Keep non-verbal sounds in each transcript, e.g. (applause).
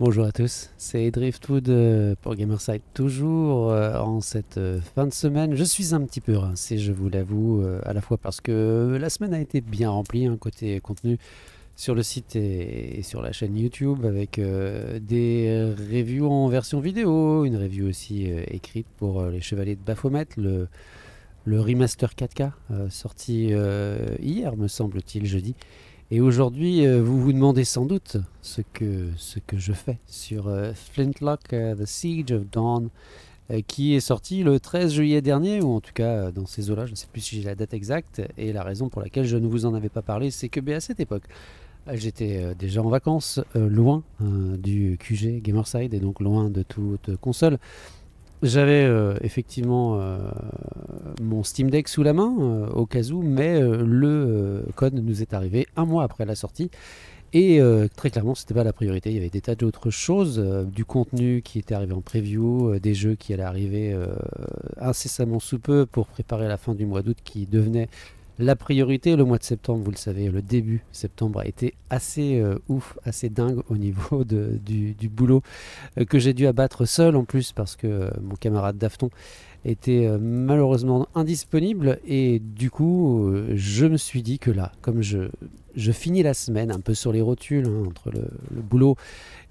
Bonjour à tous, c'est Driftwood euh, pour Gamerside toujours euh, en cette euh, fin de semaine. Je suis un petit peu rincé, je vous l'avoue, à la fois parce que la semaine a été bien remplie, un côté contenu sur le site et, sur la chaîne YouTube avec des reviews en version vidéo, une review aussi écrite pour les Chevaliers de Baphomet, le remaster 4K sorti hier me semble-t-il jeudi. Et aujourd'hui, euh, vous vous demandez sans doute ce que, ce que je fais sur euh, Flintlock, euh, The Siege of Dawn, qui est sorti le 13 juillet dernier, ou en tout cas dans ces eaux-là, je ne sais plus si j'ai la date exacte, et la raison pour laquelle je ne vous en avais pas parlé, c'est que à cette époque, j'étais déjà en vacances, loin du QG Gamerside, et donc loin de toute console. J'avais euh, effectivement euh, mon Steam Deck sous la main euh, au cas où, mais le code nous est arrivé un mois après la sortie. Et très clairement, c'était pas la priorité. Il y avait des tas d'autres choses, du contenu qui était arrivé en preview, des jeux qui allaient arriver incessamment sous peu pour préparer la fin du mois d'août qui devenait la priorité, le mois de septembre, vous le savez, le début septembre a été assez euh, ouf, assez dingue au niveau du, boulot euh, que j'ai dû abattre seul en plus parce que euh, mon camarade Dafton était malheureusement indisponible. Et du coup je me suis dit que là, comme je, finis la semaine un peu sur les rotules hein, entre le, boulot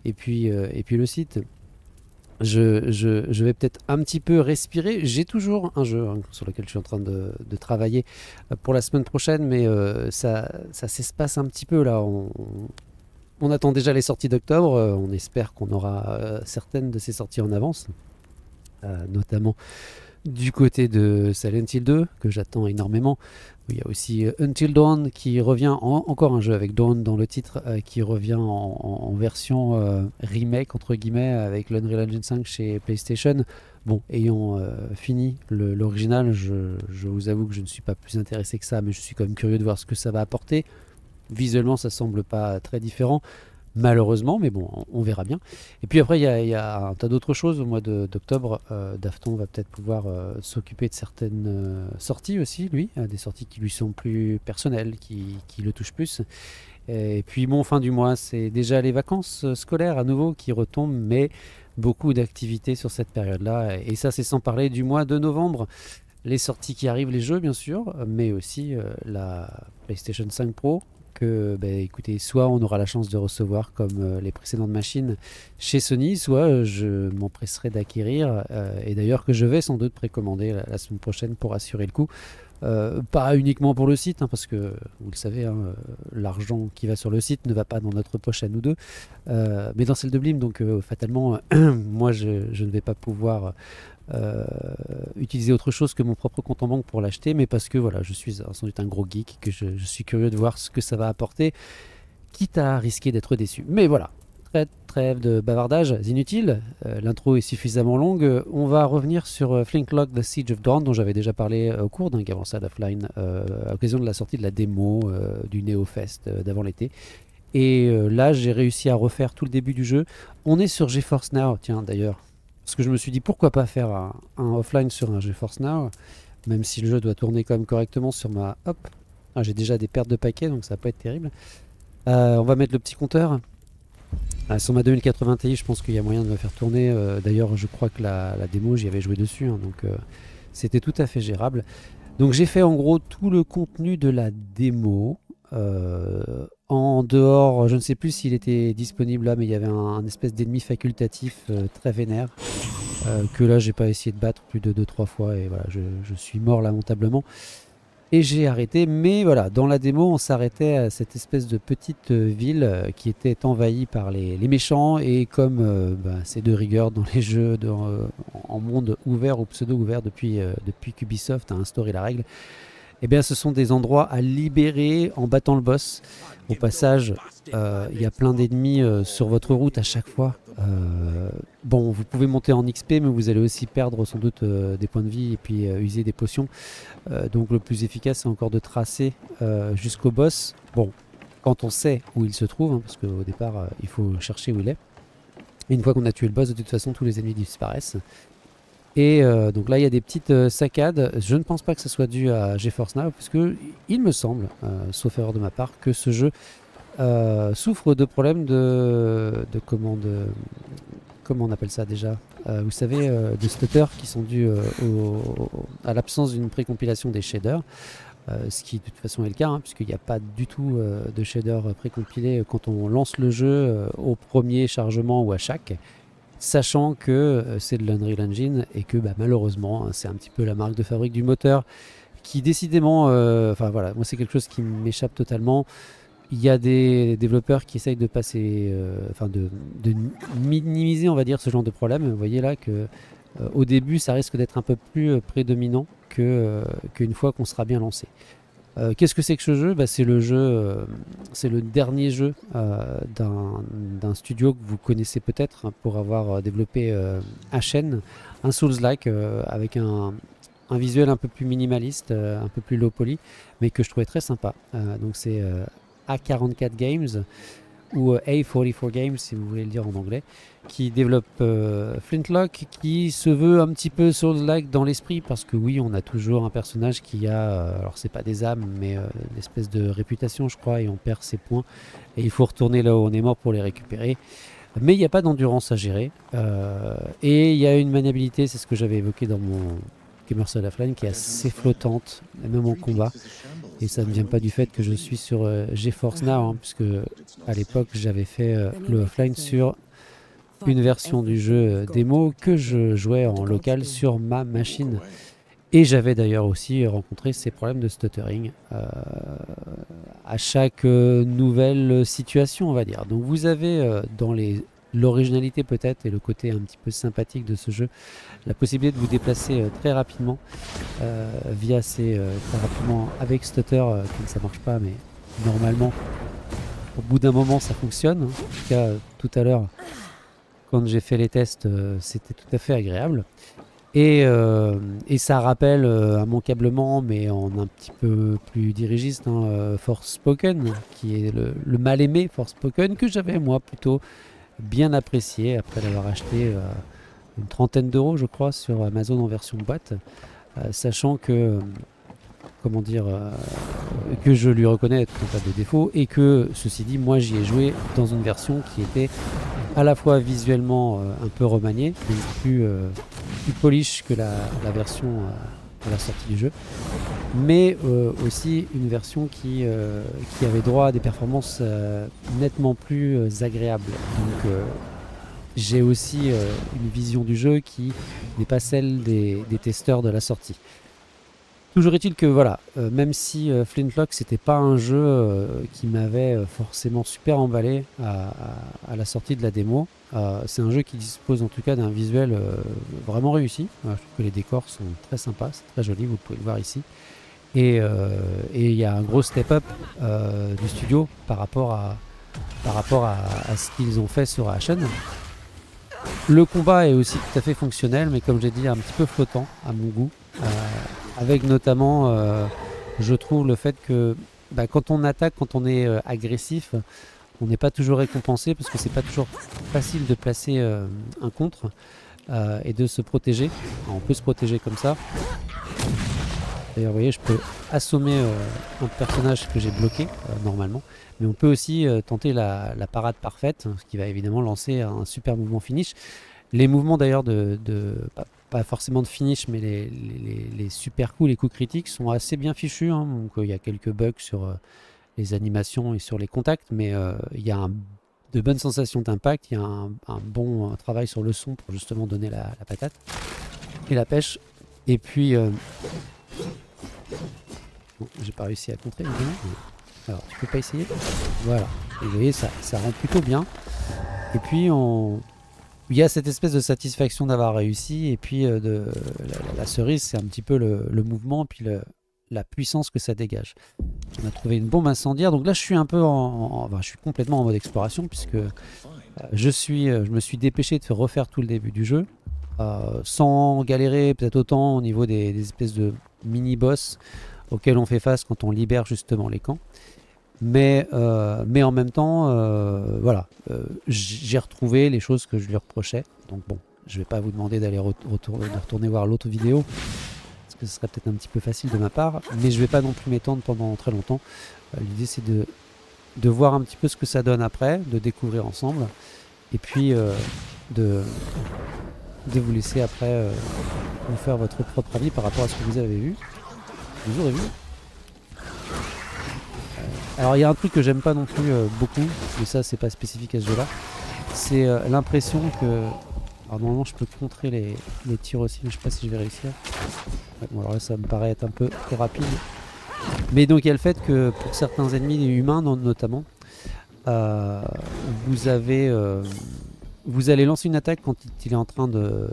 et puis, et puis le site, je, vais peut-être un petit peu respirer. J'ai toujours un jeu hein, sur lequel je suis en train de, travailler euh, pour la semaine prochaine, mais euh, ça, s'espace un petit peu là. On, attend déjà les sorties d'octobre. Euh, on espère qu'on aura certaines de ces sorties en avance, notamment du côté de Silent Hill 2, que j'attends énormément. Il y a aussi euh, Until Dawn qui revient, encore un jeu avec Dawn dans le titre, euh, qui revient en, version euh, remake, entre guillemets, avec l'Unreal Engine 5 chez PlayStation. Bon, ayant fini l'original, je, je, vous avoue que je ne suis pas plus intéressé que ça, mais je suis quand même curieux de voir ce que ça va apporter. Visuellement, ça semble pas très différent malheureusement, mais bon, on, verra bien. Et puis après, il y, a un tas d'autres choses. Au mois d'octobre, euh, Dafton va peut-être pouvoir euh, s'occuper de certaines euh, sorties aussi, lui, des sorties qui lui sont plus personnelles, qui, le touchent plus. Et puis bon, fin du mois, c'est déjà les vacances scolaires à nouveau qui retombent, mais beaucoup d'activités sur cette période-là. Et ça, c'est sans parler du mois de novembre. Les sorties qui arrivent, les jeux bien sûr, mais aussi la PlayStation 5 Pro, que, bah, écoutez, soit on aura la chance de recevoir comme euh, les précédentes machines chez Sony, soit euh, je m'empresserai d'acquérir, euh, et d'ailleurs que je vais sans doute précommander la, semaine prochaine pour assurer le coup. pas uniquement pour le site, hein, parce que vous le savez, hein, l'argent qui va sur le site ne va pas dans notre poche à nous deux, mais dans celle de Blim. Donc fatalement, (clears throat) moi je, ne vais pas pouvoir euh, utiliser autre chose que mon propre compte en banque pour l'acheter, mais parce que voilà, je suis sans doute un gros geek, que je, suis curieux de voir ce que ça va apporter, quitte à risquer d'être déçu. Mais voilà, trêve de bavardage inutile, euh, l'intro est suffisamment longue. On va revenir sur euh, Flintlock The Siege of Dawn, dont j'avais déjà parlé au cours d'un Gavansad Offline à l'occasion de la sortie de la démo du NeoFest d'avant l'été. Et là, j'ai réussi à refaire tout le début du jeu. On est sur GeForce Now, tiens d'ailleurs, parce que je me suis dit pourquoi pas faire un, offline sur un GeForce Now, même si le jeu doit tourner quand même correctement sur ma. Hop ah, J'ai déjà des pertes de paquets donc ça va pas être terrible. Euh, on va mettre le petit compteur. Ah, sur ma 2080 Ti, je pense qu'il y a moyen de le faire tourner. Euh, d'ailleurs, je crois que la, démo, j'y avais joué dessus, hein, donc euh, c'était tout à fait gérable. Donc j'ai fait en gros tout le contenu de la démo. En dehors, je ne sais plus s'il était disponible là, mais il y avait un, espèce d'ennemi facultatif euh, très vénère. Euh, que là, j'ai pas essayé de battre plus de 2-3 fois et voilà, je, suis mort lamentablement. Et j'ai arrêté, mais voilà, dans la démo, on s'arrêtait à cette espèce de petite euh, ville qui était envahie par les, méchants. Et comme bah, c'est de rigueur dans les jeux en monde ouvert ou pseudo-ouvert depuis, depuis qu'Ubisoft a instauré la règle, eh bien, ce sont des endroits à libérer en battant le boss. Au passage, euh, il y a plein d'ennemis euh, sur votre route à chaque fois. Euh, bon, vous pouvez monter en XP, mais vous allez aussi perdre sans doute des points de vie et puis user des potions. donc le plus efficace, c'est encore de tracer jusqu'au boss. Bon, quand on sait où il se trouve, hein, parce qu'au départ, il faut chercher où il est. Une fois qu'on a tué le boss, de toute façon, tous les ennemis disparaissent. Et euh, donc là, il y a des petites euh, saccades. Je ne pense pas que ce soit dû à GeForce Now, puisque il me semble, euh, sauf erreur de ma part, que ce jeu souffre de problèmes de, de comment, de- comment on appelle ça déjà Vous savez, euh, de stutter qui sont dus à l'absence d'une précompilation des shaders. ce qui de toute façon est le cas, hein, puisqu'il n'y a pas du tout de shader précompilé quand on lance le jeu au premier chargement ou à chaque, sachant que euh, c'est de l'Unreal Engine et que bah, malheureusement hein, c'est un petit peu la marque de fabrique du moteur qui décidément, euh, enfin voilà, moi c'est quelque chose qui m'échappe totalement. Il y a des développeurs qui essayent de passer, euh, enfin de, minimiser, on va dire, ce genre de problème. Vous voyez là que au début, ça risque d'être un peu plus prédominant qu'une fois qu'on sera bien lancé. Euh, Qu'est-ce que c'est que ce jeu? Bah, C'est le jeu, euh, c'est le dernier jeu euh, d'un studio que vous connaissez peut-être hein, pour avoir développé Ashen, un Souls-like avec un, un visuel un peu plus minimaliste, un peu plus low poly, mais que je trouvais très sympa. Donc c'est euh, A44 Games ou euh, A44 Games si vous voulez le dire en anglais, qui développe euh, Flintlock, qui se veut un petit peu Souls-like dans l'esprit, parce que oui, on a toujours un personnage qui a, euh, alors c'est pas des âmes, mais euh, une espèce de réputation, je crois, et on perd ses points, et il faut retourner là où on est mort pour les récupérer. Mais il n'y a pas d'endurance à gérer, et il y a une maniabilité, c'est ce que j'avais évoqué dans mon Gamerside Offline, qui est assez flottante, même en combat. Et ça ne vient pas du fait que je suis sur euh, GeForce Now, hein, puisque à l'époque j'avais fait euh, le offline sur une version du jeu euh, démo que je jouais en local sur ma machine. Et j'avais d'ailleurs aussi rencontré ces problèmes de stuttering à chaque nouvelle situation, on va dire. Donc vous avez dans les l'originalité peut-être et le côté un petit peu sympathique de ce jeu, la possibilité de vous déplacer euh, très rapidement euh, via ces euh, très rapidement avec stutter, euh, comme ça marche pas, mais normalement au bout d'un moment ça fonctionne. En tout cas, tout à l'heure, quand j'ai fait les tests, c'était tout à fait agréable. Et, et ça rappelle un m'encablement, mais en un petit peu plus dirigiste, hein, euh, Forspoken, qui est le, le mal aimé Forspoken, que j'avais moi plutôt bien apprécié après l'avoir acheté euh, une trentaine d'euros, je crois, sur Amazon en version boîte, euh, sachant que, euh, comment dire, que je lui reconnais un tas de défauts et que, ceci dit, moi j'y ai joué dans une version qui était à la fois visuellement un peu remaniée, plus, plus polish que la, la version à la sortie du jeu, mais euh, aussi une version qui, euh, qui avait droit à des performances euh, nettement plus agréables. Donc j'ai aussi une vision du jeu qui n'est pas celle des, testeurs de la sortie. Toujours est-il que voilà, même si Flintlock c'était pas un jeu qui m'avait forcément super emballé à, à- la sortie de la démo, c'est un jeu qui dispose en tout cas d'un visuel vraiment réussi. Je trouve que les décors sont très sympas, c'est très joli, vous pouvez le voir ici. Et euh, et il y a un gros step-up euh, du studio par rapport à, par rapport à, ce qu'ils ont fait sur Ashen. Le combat est aussi tout à fait fonctionnel, mais comme j'ai dit, un petit peu flottant à mon goût. Euh, avec notamment, je trouve, le fait que bah, quand on attaque, quand on est agressif, on n'est pas toujours récompensé parce que c'est pas toujours facile de placer un contre et de se protéger. On peut se protéger comme ça. D'ailleurs, vous voyez, je peux assommer euh, un personnage que j'ai bloqué euh, normalement, mais on peut aussi euh, tenter la, parade parfaite, ce qui va évidemment lancer un super mouvement finish. Les mouvements d'ailleurs de, pas, forcément de finish, mais les, super coups, les coups critiques sont assez bien fichus. hein. Donc il y a quelques bugs sur les animations et sur les contacts, mais il y a de bonnes sensations d'impact. Il y a un, bon travail sur le son pour justement donner la, patate et la pêche. Et puis, bon, j'ai pas réussi à contrer. évidemment, Alors, tu peux pas essayer Voilà. Vous voyez, ça, ça rend plutôt bien. Et puis, il y a cette espèce de satisfaction d'avoir réussi et puis euh, la, cerise c'est un petit peu le, le mouvement puis la puissance que ça dégage on a trouvé une bombe incendiaire donc là je suis un peu en, en- enfin, je suis complètement en mode exploration puisque euh, je suis euh, je me suis dépêché de refaire tout le début du jeu sans galérer peut-être autant au niveau des espèces de mini boss auxquels on fait face quand on libère justement les camps mais, euh, mais en même temps, euh, voilà, euh, j'ai retrouvé les choses que je lui reprochais. Donc bon, je vais pas vous demander d'aller retourner voir l'autre vidéo, parce que ce serait peut-être un petit peu facile de ma part, mais je vais pas non plus m'étendre pendant très longtemps. L'idée c'est de de voir un petit peu ce que ça donne après, de découvrir ensemble, et puis de, de vous laisser après euh, vous faire votre propre avis par rapport à ce que vous avez vu. Vous aurez vu. Euh, Alors il y a un truc que j'aime pas non plus euh, beaucoup, mais ça c'est pas spécifique à ce jeu-là, c'est euh, l'impression que... Alors normalement je peux contrer les, les tirs aussi, mais je sais pas si je vais réussir. Bon alors là ça me paraît être un peu trop rapide. Mais donc il y a le fait que pour certains ennemis humains non- notamment, euh, vous avez, euh, vous allez lancer une attaque quand il est en train de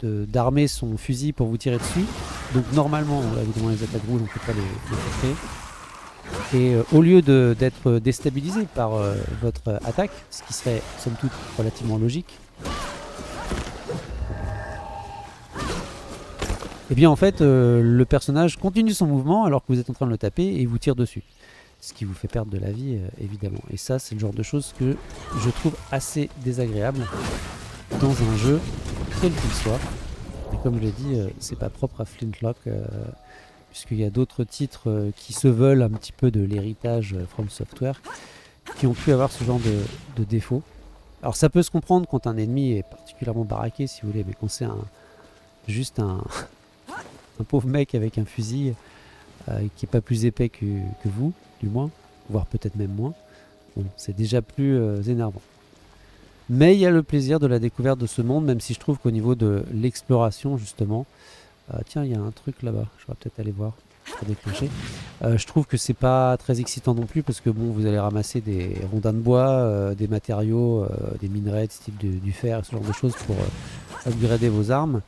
d'armer son fusil pour vous tirer dessus. Donc normalement, là, évidemment les attaques rouges, on ne peut pas les, les. Et euh, au lieu d'être déstabilisé par euh, votre attaque, ce qui serait somme toute relativement logique, et bien en fait euh, le personnage continue son mouvement alors que vous êtes en train de le taper et il vous tire dessus. Ce qui vous fait perdre de la vie euh, évidemment. Et ça c'est le genre de choses que je trouve assez désagréable dans un jeu quel qu'il soit. Et comme je l'ai dit, euh, c'est pas propre à Flintlock euh, puisqu'il y a d'autres titres qui se veulent un petit peu de l'héritage From Software qui ont pu avoir ce genre de, de défauts. Alors ça peut se comprendre quand un ennemi est particulièrement baraqué si vous voulez, mais quand c'est un juste un, (laughs) pauvre mec avec un fusil qui est pas plus épais que vous, du moins, voire peut-être même moins, bon, c'est déjà plus euh, énervant. Mais il y a le plaisir de la découverte de ce monde, même si je trouve qu'au niveau de l'exploration, justement, euh, tiens, il y a un truc là-bas, je vais peut-être aller voir. Euh, je trouve que c'est pas très excitant non plus parce que bon, vous allez ramasser des rondins de bois, des matériaux, des minerais, type de- du fer, ce genre de choses pour upgrader vos armes.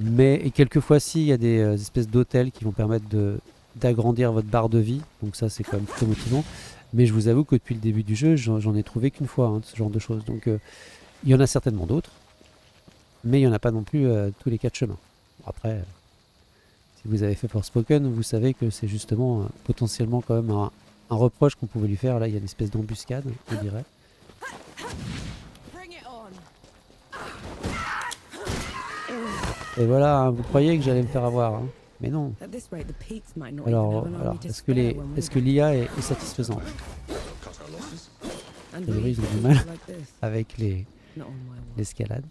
Mais et quelquefois, si, il y a des espèces d'hôtels qui vont permettre de d'agrandir votre barre de vie, donc ça c'est quand même plutôt motivant. Mais je vous avoue que depuis le début du jeu, j'en ai trouvé qu'une fois hein, ce genre de choses. Donc euh, il y en a certainement d'autres, mais il n'y en a pas non plus euh, tous les quatre chemins. Bon, après, euh, si vous avez fait Forspoken, vous savez que c'est justement potentiellement quand même un, un reproche qu'on pouvait lui faire. Là, il y a une espèce d'embuscade, on. Et voilà, hein, vous croyez que j'allais me faire avoir, hein. Mais non. Alors, est-ce que les, est-ce l'IA est, est satisfaisante du mal. avec les, l'escalade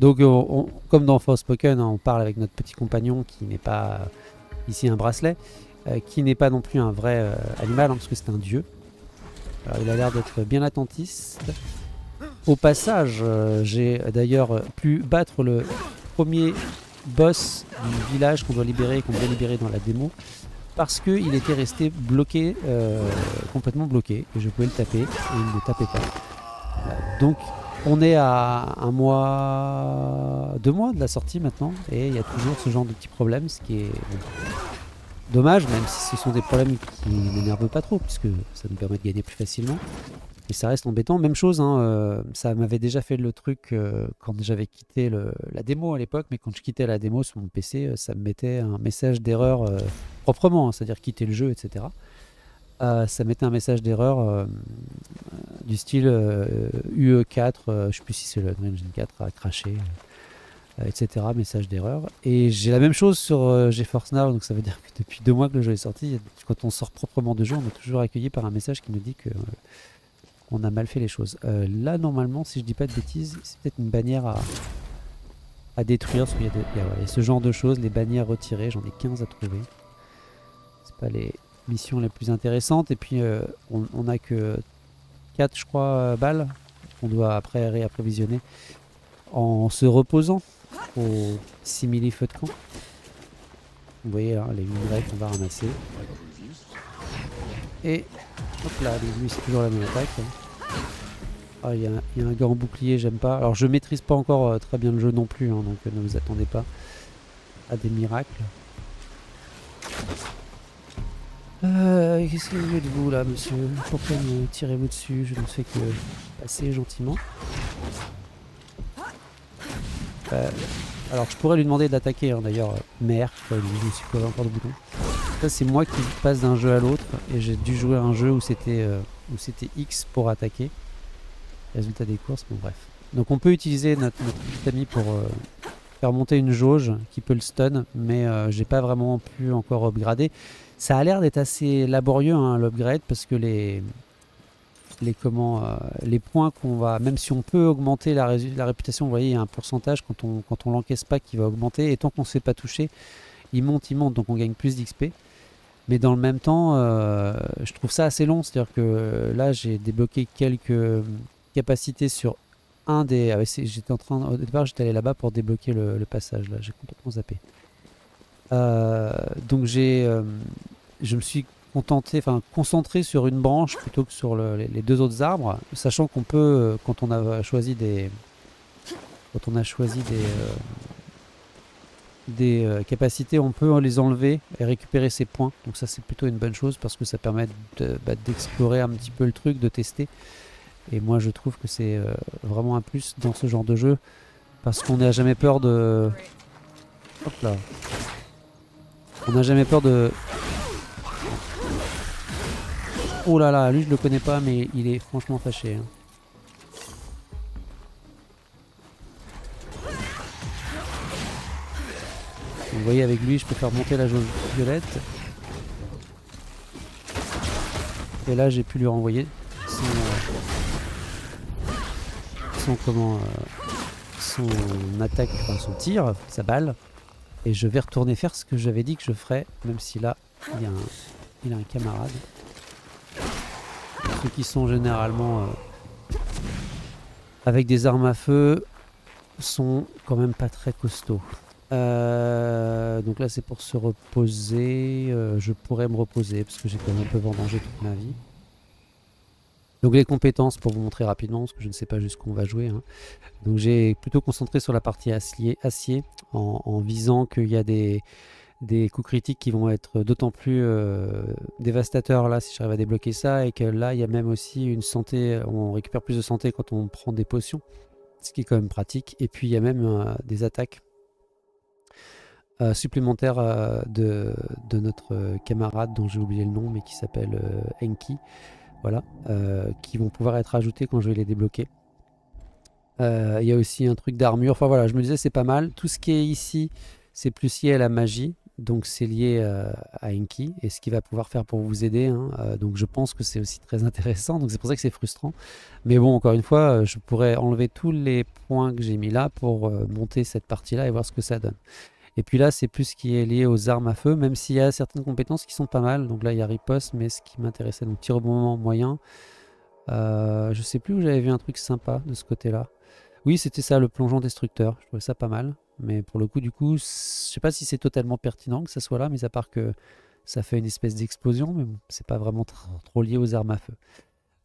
Donc, on- comme dans Forspoken, hein, on parle avec notre petit compagnon qui n'est pas ici un bracelet, euh, qui n'est pas non plus un vrai euh, animal, hein, parce que c'est un dieu. Alors, il a l'air d'être bien attentiste. Au passage, euh, j'ai d'ailleurs pu battre le premier boss du village qu'on doit libérer, qu'on doit libérer dans la démo, parce qu'il était resté bloqué, euh, complètement bloqué, et je pouvais le taper, et il ne tapait pas. Donc, on est à un mois, deux mois de la sortie maintenant, et il y a toujours ce genre de petits problèmes, ce qui est dommage, même si ce sont des problèmes qui n'énervent pas trop, puisque ça nous permet de gagner plus facilement. Ça reste embêtant. Même chose, hein, euh, ça m'avait déjà fait le truc euh, quand j'avais quitté la démo à l'époque, mais quand je quittais la démo sur mon PC, euh, ça me mettait un message d'erreur proprement, hein, c'est-à-dire quitter le jeu, etc. Ça mettait un message d'erreur du style euh, UE4, euh, je ne sais plus si c'est le Engine 4 a craché, euh, etc. Message d'erreur. Et j'ai la même chose sur GeForce Now, donc ça veut dire que depuis deux mois que le jeu est sorti, quand on sort proprement de jeu, on est toujours accueilli par un message qui nous dit que on a mal fait les choses. Euh, là, normalement, si je dis pas de bêtises, c'est peut-être une bannière à, détruire, ce genre de choses, les bannières retirées, j'en ai 15 à trouver. C'est pas les missions les plus intéressantes, et puis euh, on, on a que 4, je crois, balles qu'on doit après réapprovisionner en se reposant au simili feu de camp. Vous voyez hein, les minerais qu'on va ramasser. Et hop là, lui c'est toujours la même attaque. Ah, il y, a un- il y a un gars en bouclier, j'aime pas. Alors je maîtrise pas encore euh, très bien le jeu non plus, hein, donc euh, ne vous attendez pas à des miracles. Euh, Qu'est-ce que vous voulez de vous là, monsieur? Pourquoi me tirez-vous dessus? Je ne fais que passer gentiment. Alors je pourrais lui demander d'attaquer hein, d'ailleurs, euh, mère, je me suis collé encore le bouton. Ça c'est moi qui passe d'un jeu à l'autre et j'ai dû jouer à un jeu où c'était euh, X pour attaquer. Résultat des courses, bon bref. Donc on peut utiliser notre, notre petit ami pour euh, faire monter une jauge qui peut le stun, mais euh, j'ai pas vraiment pu encore upgrader. Ça a l'air d'être assez laborieux hein, l'upgrade parce que les, les, comment, euh, les points qu'on va, même si on peut augmenter la, la réputation, vous voyez, il y a un pourcentage quand on, quand on l'encaisse pas qui va augmenter et tant qu'on ne se fait pas toucher, il monte, il monte, donc on gagne plus d'XP. Mais dans le même temps, euh, je trouve ça assez long, c'est-à-dire que là j'ai débloqué quelques capacités sur un des. Ah j'étais en train, au départ j'étais allé là-bas pour débloquer le, passage, là j'ai complètement zappé. Euh, donc j'ai, euh, je me suis contenté, enfin concentré sur une branche plutôt que sur le, les, deux autres arbres, sachant qu'on peut, euh, quand on a choisi des, quand on a choisi des, euh, des euh, capacités, on peut les enlever et récupérer ses points. Donc ça c'est plutôt une bonne chose parce que ça permet bah, d'explorer un petit peu le truc, de tester. Et moi je trouve que c'est vraiment un plus dans ce genre de jeu parce qu'on n'a jamais peur de... Hop là. On n'a jamais peur de... Oh là là, lui je le connais pas mais il est franchement fâché. hein. Vous voyez avec lui je peux faire monter la jauge violette. Et là j'ai pu lui renvoyer son, euh, comment euh, son attaque, enfin son tir, sa balle. Et je vais retourner faire ce que j'avais dit que je ferais, même si là il il a un camarade. Ceux qui sont généralement euh, avec des armes à feu sont quand même pas très costauds. Euh, donc là c'est pour se reposer. Euh, je pourrais me reposer parce que j'ai quand même un peu vendangé toute ma vie. Donc les compétences pour vous montrer rapidement parce que je ne sais pas jusqu'où on va jouer. hein. Donc j'ai plutôt concentré sur la partie acier, acier en, en visant qu'il y a des, des coups critiques qui vont être d'autant plus euh, dévastateurs là si j'arrive à débloquer ça et que là il y a même aussi une santé, on récupère plus de santé quand on prend des potions, ce qui est quand même pratique. Et puis il y a même euh, des attaques euh, supplémentaires de, de notre camarade dont j'ai oublié le nom mais qui s'appelle Enki, voilà, qui vont pouvoir être ajoutés quand je vais les débloquer. Il y a aussi un truc d'armure, enfin voilà, je me disais c'est pas mal. Tout ce qui est ici, c'est plus lié à la magie, donc c'est lié euh, à Enki et ce qu'il va pouvoir faire pour vous aider. hein. Euh, donc je pense que c'est aussi très (laughs) intéressant, donc c'est pour ça que c'est frustrant. Mais bon, encore une fois, euh, je pourrais enlever tous les points que j'ai mis là pour monter cette partie-là et voir ce que ça donne. Et puis là, c'est plus ce qui est lié aux armes à feu, même s'il y a certaines compétences qui sont pas mal. Donc là, il y a riposte, mais ce qui m'intéressait, donc tir au moment moyen. Je sais plus où j'avais vu un truc sympa de ce côté-là. Oui, c'était ça, le plongeon destructeur. Je trouvais ça pas mal. Mais pour le coup, du coup, je sais pas si c'est totalement pertinent que ça soit là, mais à part que ça fait une espèce d'explosion, mais bon, c'est pas vraiment tr- trop lié aux armes à feu.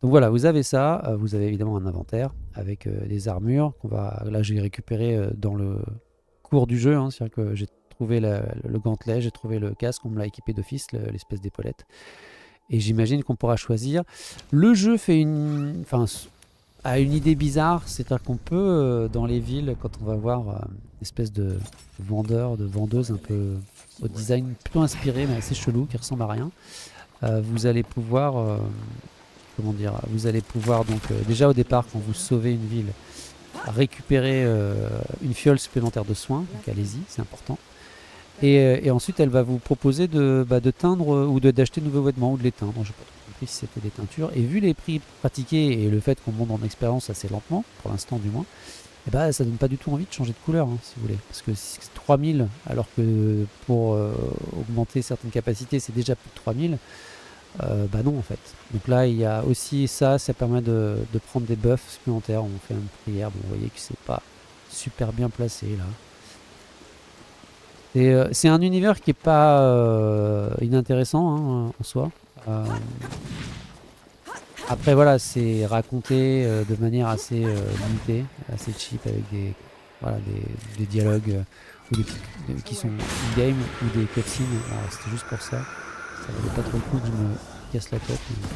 Donc voilà, vous avez ça. euh, Vous avez évidemment un inventaire avec euh, des armures qu'on va. Là, j'ai récupéré euh, dans le cours du jeu. hein, C'est-à-dire que j'ai trouvé le gantelet, j'ai trouvé le casque, on me l'a équipé d'office, le- l'espèce d'épaulette. Et j'imagine qu'on pourra choisir. Le jeu fait une, enfin, une idée bizarre, c'est-à-dire qu'on peut euh, dans les villes, quand on va voir euh, une espèce de vendeur, de vendeuse un peu au design plutôt inspiré, mais assez chelou, qui ressemble à rien, euh, vous allez pouvoir, comment dire, vous allez pouvoir donc déjà au départ quand vous sauvez une ville, récupérer une fiole supplémentaire de soins, donc allez-y, c'est important. Et, ensuite, elle va vous proposer de, bah, teindre ou d'acheter de nouveaux vêtements ou de les teindre. Je n'ai pas si c'était des teintures. Et vu les prix pratiqués et le fait qu'on monte en expérience assez lentement, pour l'instant du moins, eh ben, ça donne pas du tout envie de changer de couleur, hein, si vous voulez. Parce que si c'est 3000, alors que pour euh, augmenter certaines capacités, c'est déjà plus de 3000, euh, bah non en fait. Donc là, il y a aussi ça, ça permet de, prendre des buffs supplémentaires. On fait une prière, bon, vous voyez que c'est pas super bien placé là. Et, euh, c'est un univers qui est pas inintéressant hein, en soi. Euh, après voilà, c'est raconté euh, de manière assez euh, limitée, assez cheap avec des voilà des, dialogues euh, ou des qui sont in-game ou des cutscenes. C'était juste pour ça. Ça valait pas trop le coup que je me casse la tête. mais-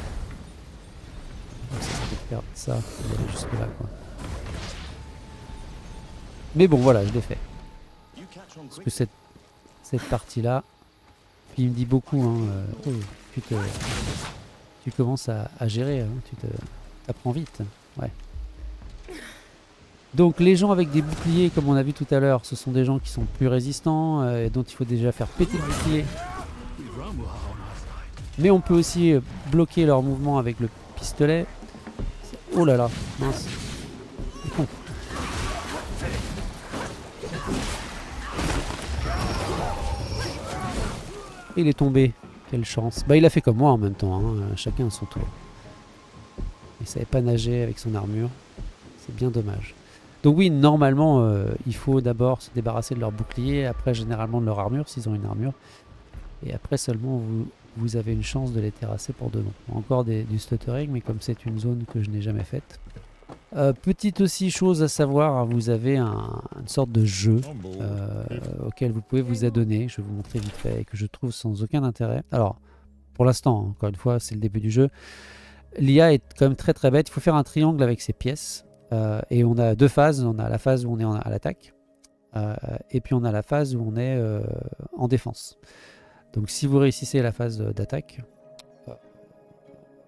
ça jusque là. Mais bon voilà, je l'ai fait. Parce que cette, cette partie-là, puis il me dit beaucoup, hein, euh, oh, tu, te, tu commences à, à gérer, hein, tu te, apprends vite. Ouais. Donc les gens avec des boucliers, comme on a vu tout à l'heure, ce sont des gens qui sont plus résistants euh, et dont il faut déjà faire péter le bouclier Mais on peut aussi euh, bloquer leur mouvement avec le pistolet. Oh là là, mince. Il est tombé. Quelle chance. Bah il a fait comme moi en même temps, hein. chacun à son tour. Il savait pas nager avec son armure. C'est bien dommage. Donc oui, normalement, euh, il faut d'abord se débarrasser de leur bouclier, après généralement de leur armure, s'ils ont une armure. Et après seulement, vous, avez une chance de les terrasser pour de bon. Encore du stuttering, mais comme c'est une zone que je n'ai jamais faite. Euh, petite aussi chose à savoir, hein, vous avez un- une sorte de jeu euh, auquel vous pouvez vous adonner. Je vais vous montrer vite fait et que je trouve sans aucun intérêt. Alors, pour l'instant, hein, encore une fois, c'est le début du jeu. L'IA est quand même très très bête. Il faut faire un triangle avec ses pièces. Euh, et on a deux phases. On a la phase où on est en- à l'attaque. et puis on a la phase où on est en défense. Donc si vous réussissez la phase d'attaque,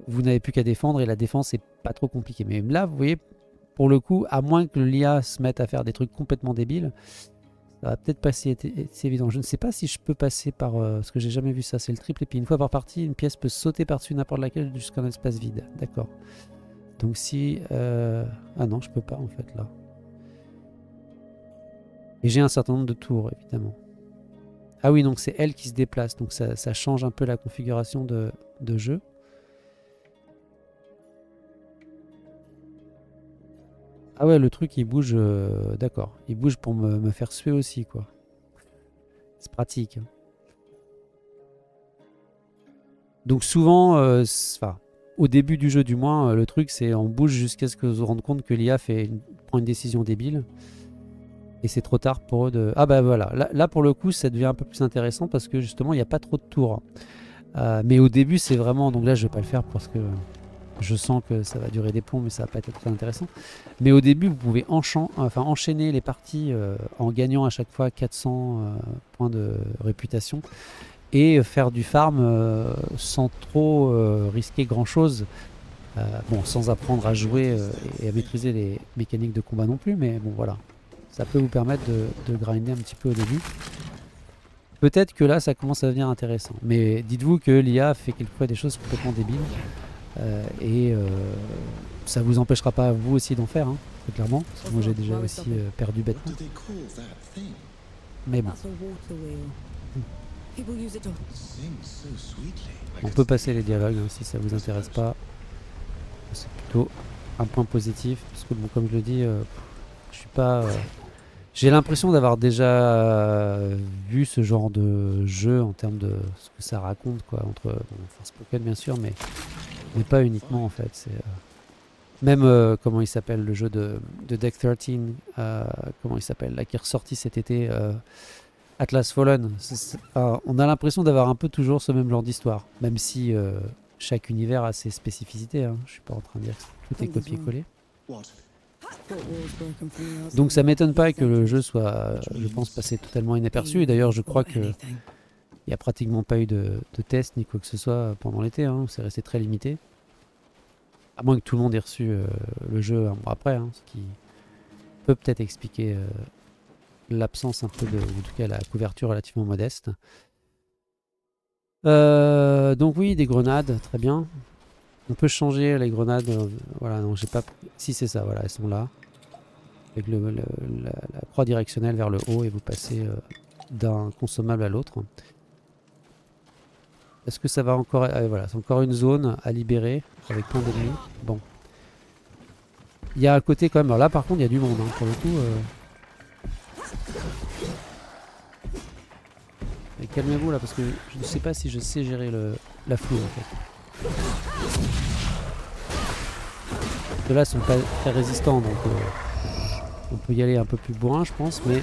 vous n'avez plus qu'à défendre et la défense est pas trop compliquée. Mais là, vous voyez, pour le coup, à moins que l'IA se mette à faire des trucs complètement débiles, ça va peut-être pas si évident. Je ne sais pas si je peux passer par... euh, parce que j'ai jamais vu ça, c'est le triple. Et puis une fois par partie, une pièce peut sauter par-dessus n'importe laquelle jusqu'à un espace vide. D'accord. Donc si... euh, Ah non, je peux pas en fait là. Et j'ai un certain nombre de tours, évidemment. Ah oui, donc c'est elle qui se déplace. Donc ça, change un peu la configuration de jeu. Ah ouais, le truc il bouge, euh, d'accord. Il bouge pour me, faire suer aussi, quoi. C'est pratique. hein. Donc souvent, euh, au début du jeu du moins, euh, le truc c'est on bouge jusqu'à ce que vous vous rendez compte que l'IA fait prend une décision débile. Et c'est trop tard pour eux de... Ah bah voilà, là, pour le coup ça devient un peu plus intéressant parce que justement il n'y a pas trop de tours. Euh, mais au début c'est vraiment... Donc là je vais pas le faire parce que je sens que ça va durer des plombs mais ça va pas être très intéressant. Mais au début vous pouvez enchaîner les parties euh, en gagnant à chaque fois 400 euh, points de réputation et faire du farm euh, sans trop risquer grand chose. bon, sans apprendre à jouer et à maîtriser les mécaniques de combat non plus, mais bon voilà. Ça peut vous permettre de, de grinder un petit peu au début. Peut-être que là ça commence à devenir intéressant. Mais dites-vous que l'IA fait quelquefois des choses complètement débiles. Euh, et euh, ça vous empêchera pas vous aussi d'en faire, hein, très clairement. Parce que moi j'ai déjà aussi euh, perdu bêtement. Mais bon, on peut passer les dialogues hein, si ça vous intéresse pas. C'est plutôt un point positif. Parce que bon, comme je le dis, euh, je suis pas. euh, j'ai l'impression d'avoir déjà euh, vu ce genre de jeu en termes de ce que ça raconte, quoi, entre bon, Forspoken bien sûr, mais, mais pas uniquement en fait. C'est euh, même euh, comment il s'appelle le jeu de, de Deck 13, euh, comment il s'appelle là qui est ressorti cet été, Atlas Fallen. On a l'impression d'avoir un peu toujours ce même genre d'histoire, même si chaque univers a ses spécificités. Hein. Je suis pas en train de dire que tout est copié-collé. Donc ça m'étonne pas que le jeu soit, je pense, passé totalement inaperçu. Et d'ailleurs, je crois que n'y a pratiquement pas eu de, test ni quoi que ce soit pendant l'été. hein. C'est resté très limité. À moins que tout le monde ait reçu euh, le jeu un mois après, hein, ce qui peut peut-être expliquer euh, l'absence un peu de, en tout cas la couverture relativement modeste. Euh, donc oui, des grenades, très bien. On peut changer les grenades. voilà, non, j'ai pas. Si c'est ça, voilà, elles sont là, avec la, croix directionnelle vers le haut et vous passez d'un consommable à l'autre. Est-ce que ça va encore... ah, voilà, c'est encore une zone à libérer avec plein d'ennemis? Bon. Il y a à côté quand même... alors là par contre il y a du monde hein, pour le coup. euh. Calmez-vous là parce que je ne sais pas si je sais gérer le, la foule en fait. Ceux-là sont pas très résistants donc euh, on peut y aller un peu plus bourrin je pense mais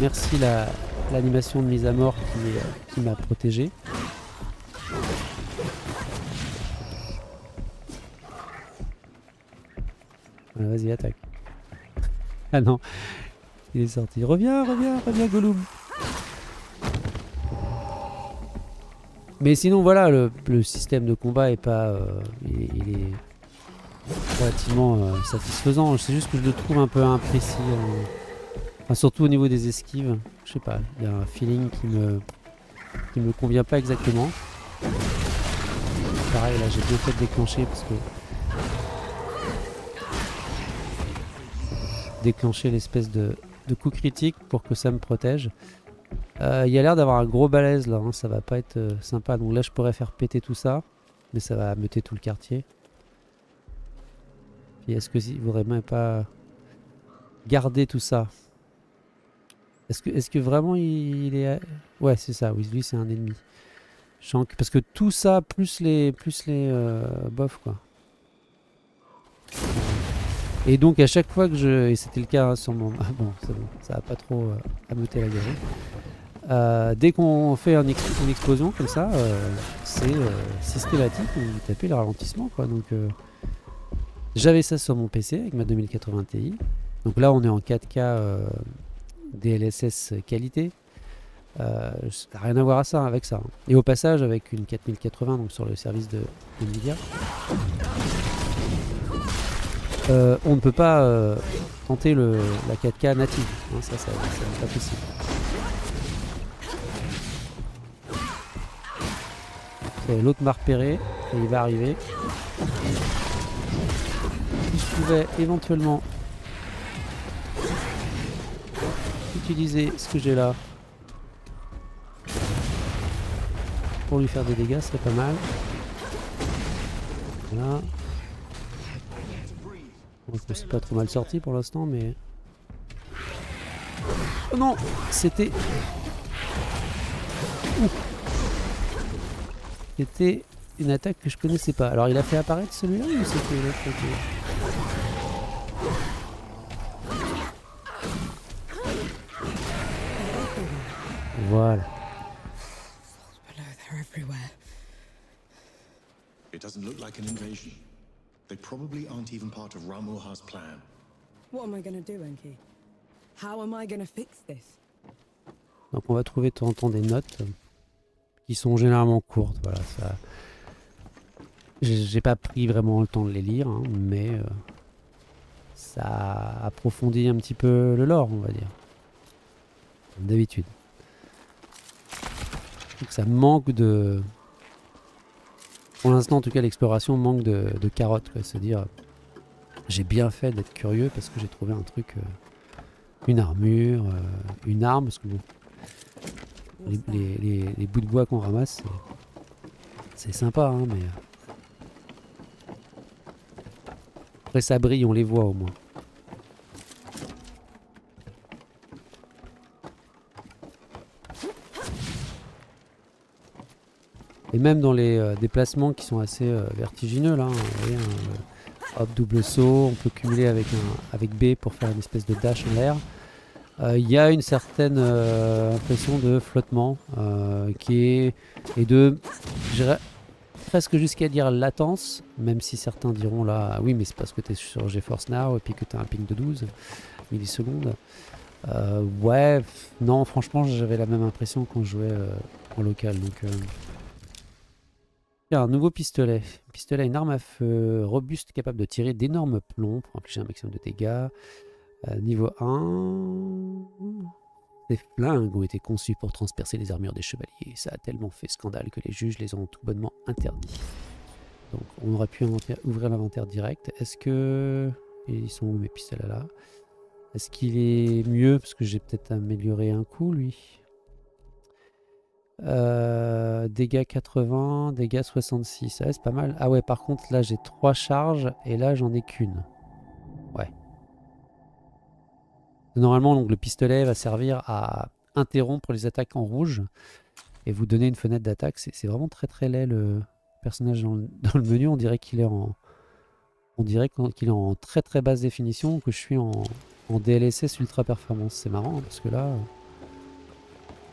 merci la, l'animation de mise à mort qui, euh, m'a protégé. Vas-y, attaque. Ah non, il est sorti. Reviens, reviens, reviens, Gollum. Mais sinon, voilà, le, système de combat est pas. euh, il, est- il est relativement euh, satisfaisant. C'est juste que je le trouve un peu imprécis. euh, Enfin, surtout au niveau des esquives. Je sais pas, il y a un feeling qui me. qui me convient pas exactement. Pareil, là j'ai bien fait de déclencher parce que déclencher l'espèce de, de coup critique pour que ça me protège. Euh, il y a l'air d'avoir un gros balèze là, hein, ça va pas être euh, sympa. Donc là je pourrais faire péter tout ça, mais ça va meuter tout le quartier. Puis est-ce que voudrait même pas garder tout ça? Est-ce que, vraiment il, est... Ouais c'est ça, oui lui c'est un ennemi. Parce que tout ça plus les, plus les euh, bofs quoi. Et donc à chaque fois que je... Et c'était le cas hein, sur mon... Ah bon, c'est bon, ça va pas trop euh, la gueule. Euh, dès qu'on fait une explosion comme ça, euh, c'est systématique, on tapait le ralentissement quoi. Donc j'avais ça sur mon PC avec ma 2080 Ti. Donc là on est en 4K DLSS qualité. ça n'a rien à voir à ça avec ça. hein. Et au passage avec une 4080 donc sur le service de Nvidia. Euh, on ne peut pas euh, tenter la 4K native. hein, ça, ça, n'est pas possible. L'autre m'a repéré et il va arriver. Si je pouvais éventuellement utiliser ce que j'ai là pour lui faire des dégâts, ce serait pas mal. Voilà. Bon, je suis pas trop mal sorti pour l'instant, mais. Oh non C'était. C'était une attaque que je connaissais pas. Alors il a fait apparaître celui-là ou c'était l'autre Voilà. It doesn't look like an invasion. They probably aren't even part of Ramuha's plan. What am I gonna do, Enki? How am I gonna fix this? Donc on va trouver de temps en temps des notes euh, qui sont généralement courtes. Voilà, ça. J'ai j'ai pas pris vraiment le temps de les lire, hein, mais euh, ça approfondit un petit peu le lore, on va dire. Comme d'habitude. Donc ça manque de. Pour l'instant, en tout cas, l'exploration manque de, de carottes. quoi. Se dire, j'ai bien fait d'être curieux parce que j'ai trouvé un truc, euh, une armure, euh, une arme. Parce que bon, les, les- les- les bouts de bois qu'on ramasse, c'est- c'est sympa, hein, mais. euh, Après, ça brille, on les voit au moins. Et même dans les euh, déplacements qui sont assez euh, vertigineux, là, hein, vous voyez, un, euh, hop, double saut, on peut cumuler avec, un, avec B pour faire une espèce de dash en l'air. Il y a une certaine impression de flottement qui est et de presque jusqu'à dire latence, même si certains diront là ah oui mais c'est parce que tu es sur GeForce Now et puis que tu as un ping de 12 millisecondes. Ouais, non franchement j'avais la même impression quand je jouais en local donc un nouveau pistolet. Pistolet, une arme à feu robuste capable de tirer d'énormes plombs pour infliger un maximum de dégâts. Euh, niveau 1. Ces flingues ont été conçus pour transpercer les armures des chevaliers. Ça a tellement fait scandale que les juges les ont tout bonnement interdits. Donc on aurait pu ouvrir l'inventaire direct. Est-ce que... Ils sont où mes pistolets là Est-ce qu'il est mieux? Parce que j'ai peut-être amélioré un coup lui. Euh, dégâts 80, dégâts 66. Ouais, c'est pas mal. Ah ouais, par contre, là j'ai trois charges et là j'en ai qu'une. Ouais. Normalement, donc, le pistolet va servir à interrompre les attaques en rouge et vous donner une fenêtre d'attaque. C'est vraiment très très laid le personnage dans le, menu. On dirait qu'il est en. On dirait qu'il est en très très basse définition, que je suis en, en DLSS ultra performance. C'est marrant hein, parce que là.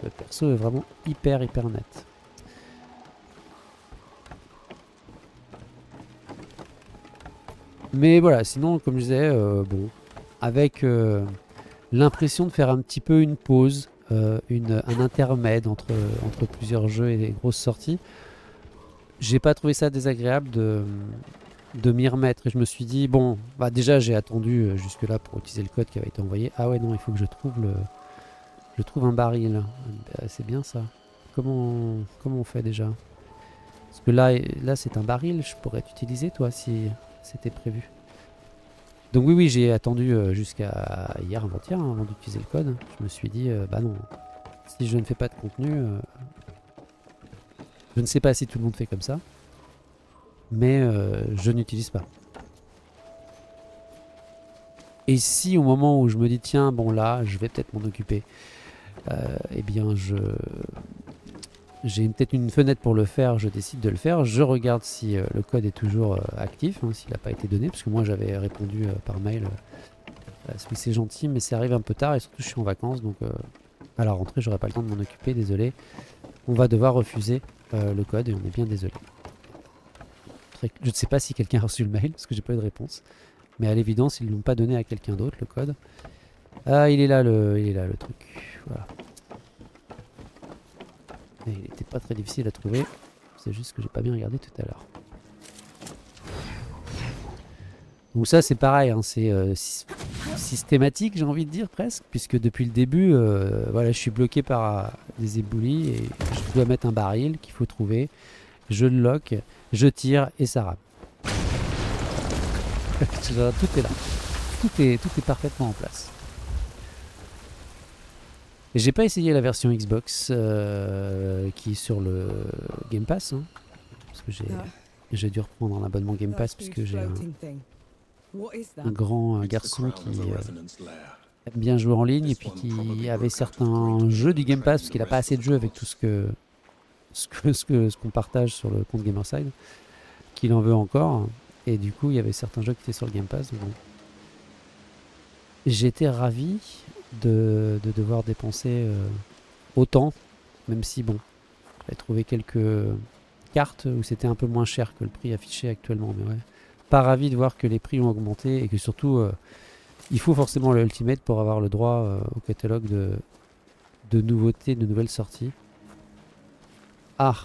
Le perso est vraiment hyper hyper net. Mais voilà, sinon comme je disais, euh, bon, avec euh, l'impression de faire un petit peu une pause, euh, une, un intermède entre, entre plusieurs jeux et des grosses sorties, j'ai pas trouvé ça désagréable de, de m'y remettre. Et je me suis dit, bon, bah déjà j'ai attendu jusque-là pour utiliser le code qui avait été envoyé. Ah ouais, non, il faut que je trouve le, je trouve un baril. Euh, C'est bien ça. comment, comment on fait déjà? Parce que là, là c'est un baril, je pourrais t'utiliser toi si c'était prévu. Donc oui, oui, j'ai attendu euh, jusqu'à hier avant-hier avant d'utiliser le code. Je me suis dit, euh, bah non, si je ne fais pas de contenu, je ne sais pas si tout le monde fait comme ça, mais je n'utilise pas. Et si au moment où je me dis, tiens, bon là, je vais peut-être m'en occuper, eh bien je j'ai peut-être une fenêtre pour le faire, je décide de le faire, je regarde si euh, le code est toujours euh, actif, hein, s'il n'a pas été donné, parce que moi j'avais répondu euh, par mail, c'est gentil, mais ça arrive un peu tard et surtout je suis en vacances, donc à la rentrée j'aurai pas le temps de m'en occuper, désolé. On va devoir refuser le code et on est bien désolé. Je ne sais pas si quelqu'un a reçu le mail, parce que j'ai pas eu de réponse, mais à l'évidence ils ne l'ont pas donné à quelqu'un d'autre le code. Ah il est là le, il est là le truc, il était pas très difficile à trouver. C'est juste que j'ai pas bien regardé tout à l'heure. Donc ça c'est pareil, hein, c'est euh, systématique j'ai envie de dire presque, puisque depuis le début, euh, voilà, je suis bloqué par euh, des éboulis et je dois mettre un baril qu'il faut trouver. Je le lock, je tire et ça rame. (laughs) tout est là. Tout est, tout est parfaitement en place. J'ai pas essayé la version Xbox euh, qui est sur le Game Pass, hein, parce que j'ai dû reprendre un abonnement Game Pass puisque j'ai un, grand garçon qui euh, aime bien jouer en ligne. Et puis qui avait certains jeux du Game Pass parce qu'il n'a pas assez de jeux avec tout ce que ce que ce que ce qu'on partage sur le compte Gamerside, qu'il en veut encore. Et du coup il y avait certains jeux qui étaient sur le Game Pass. Donc J'étais ravi de, devoir dépenser euh, autant, même si bon, j'avais trouvé quelques cartes où c'était un peu moins cher que le prix affiché actuellement. Mais ouais, pas ravi de voir que les prix ont augmenté et que surtout euh, il faut forcément le Ultimate pour avoir le droit euh, au catalogue de, de nouveautés, de nouvelles sorties. Ah,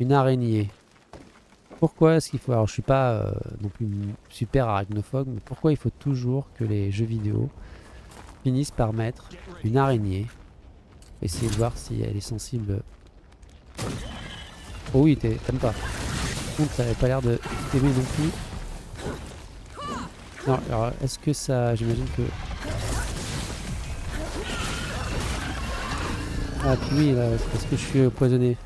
une araignée. Pourquoi est-ce qu'il faut... Alors je suis pas non plus super arachnophobe, mais pourquoi il faut toujours que les jeux vidéo finissent par mettre une araignée. Essayer de voir si elle est sensible. Oh oui, t'aimes pas. Contre, ça avait pas l'air de t'aimer non plus. Non, alors est-ce que ça... J'imagine que... Ah puis oui, là, c'est parce que je suis empoisonné.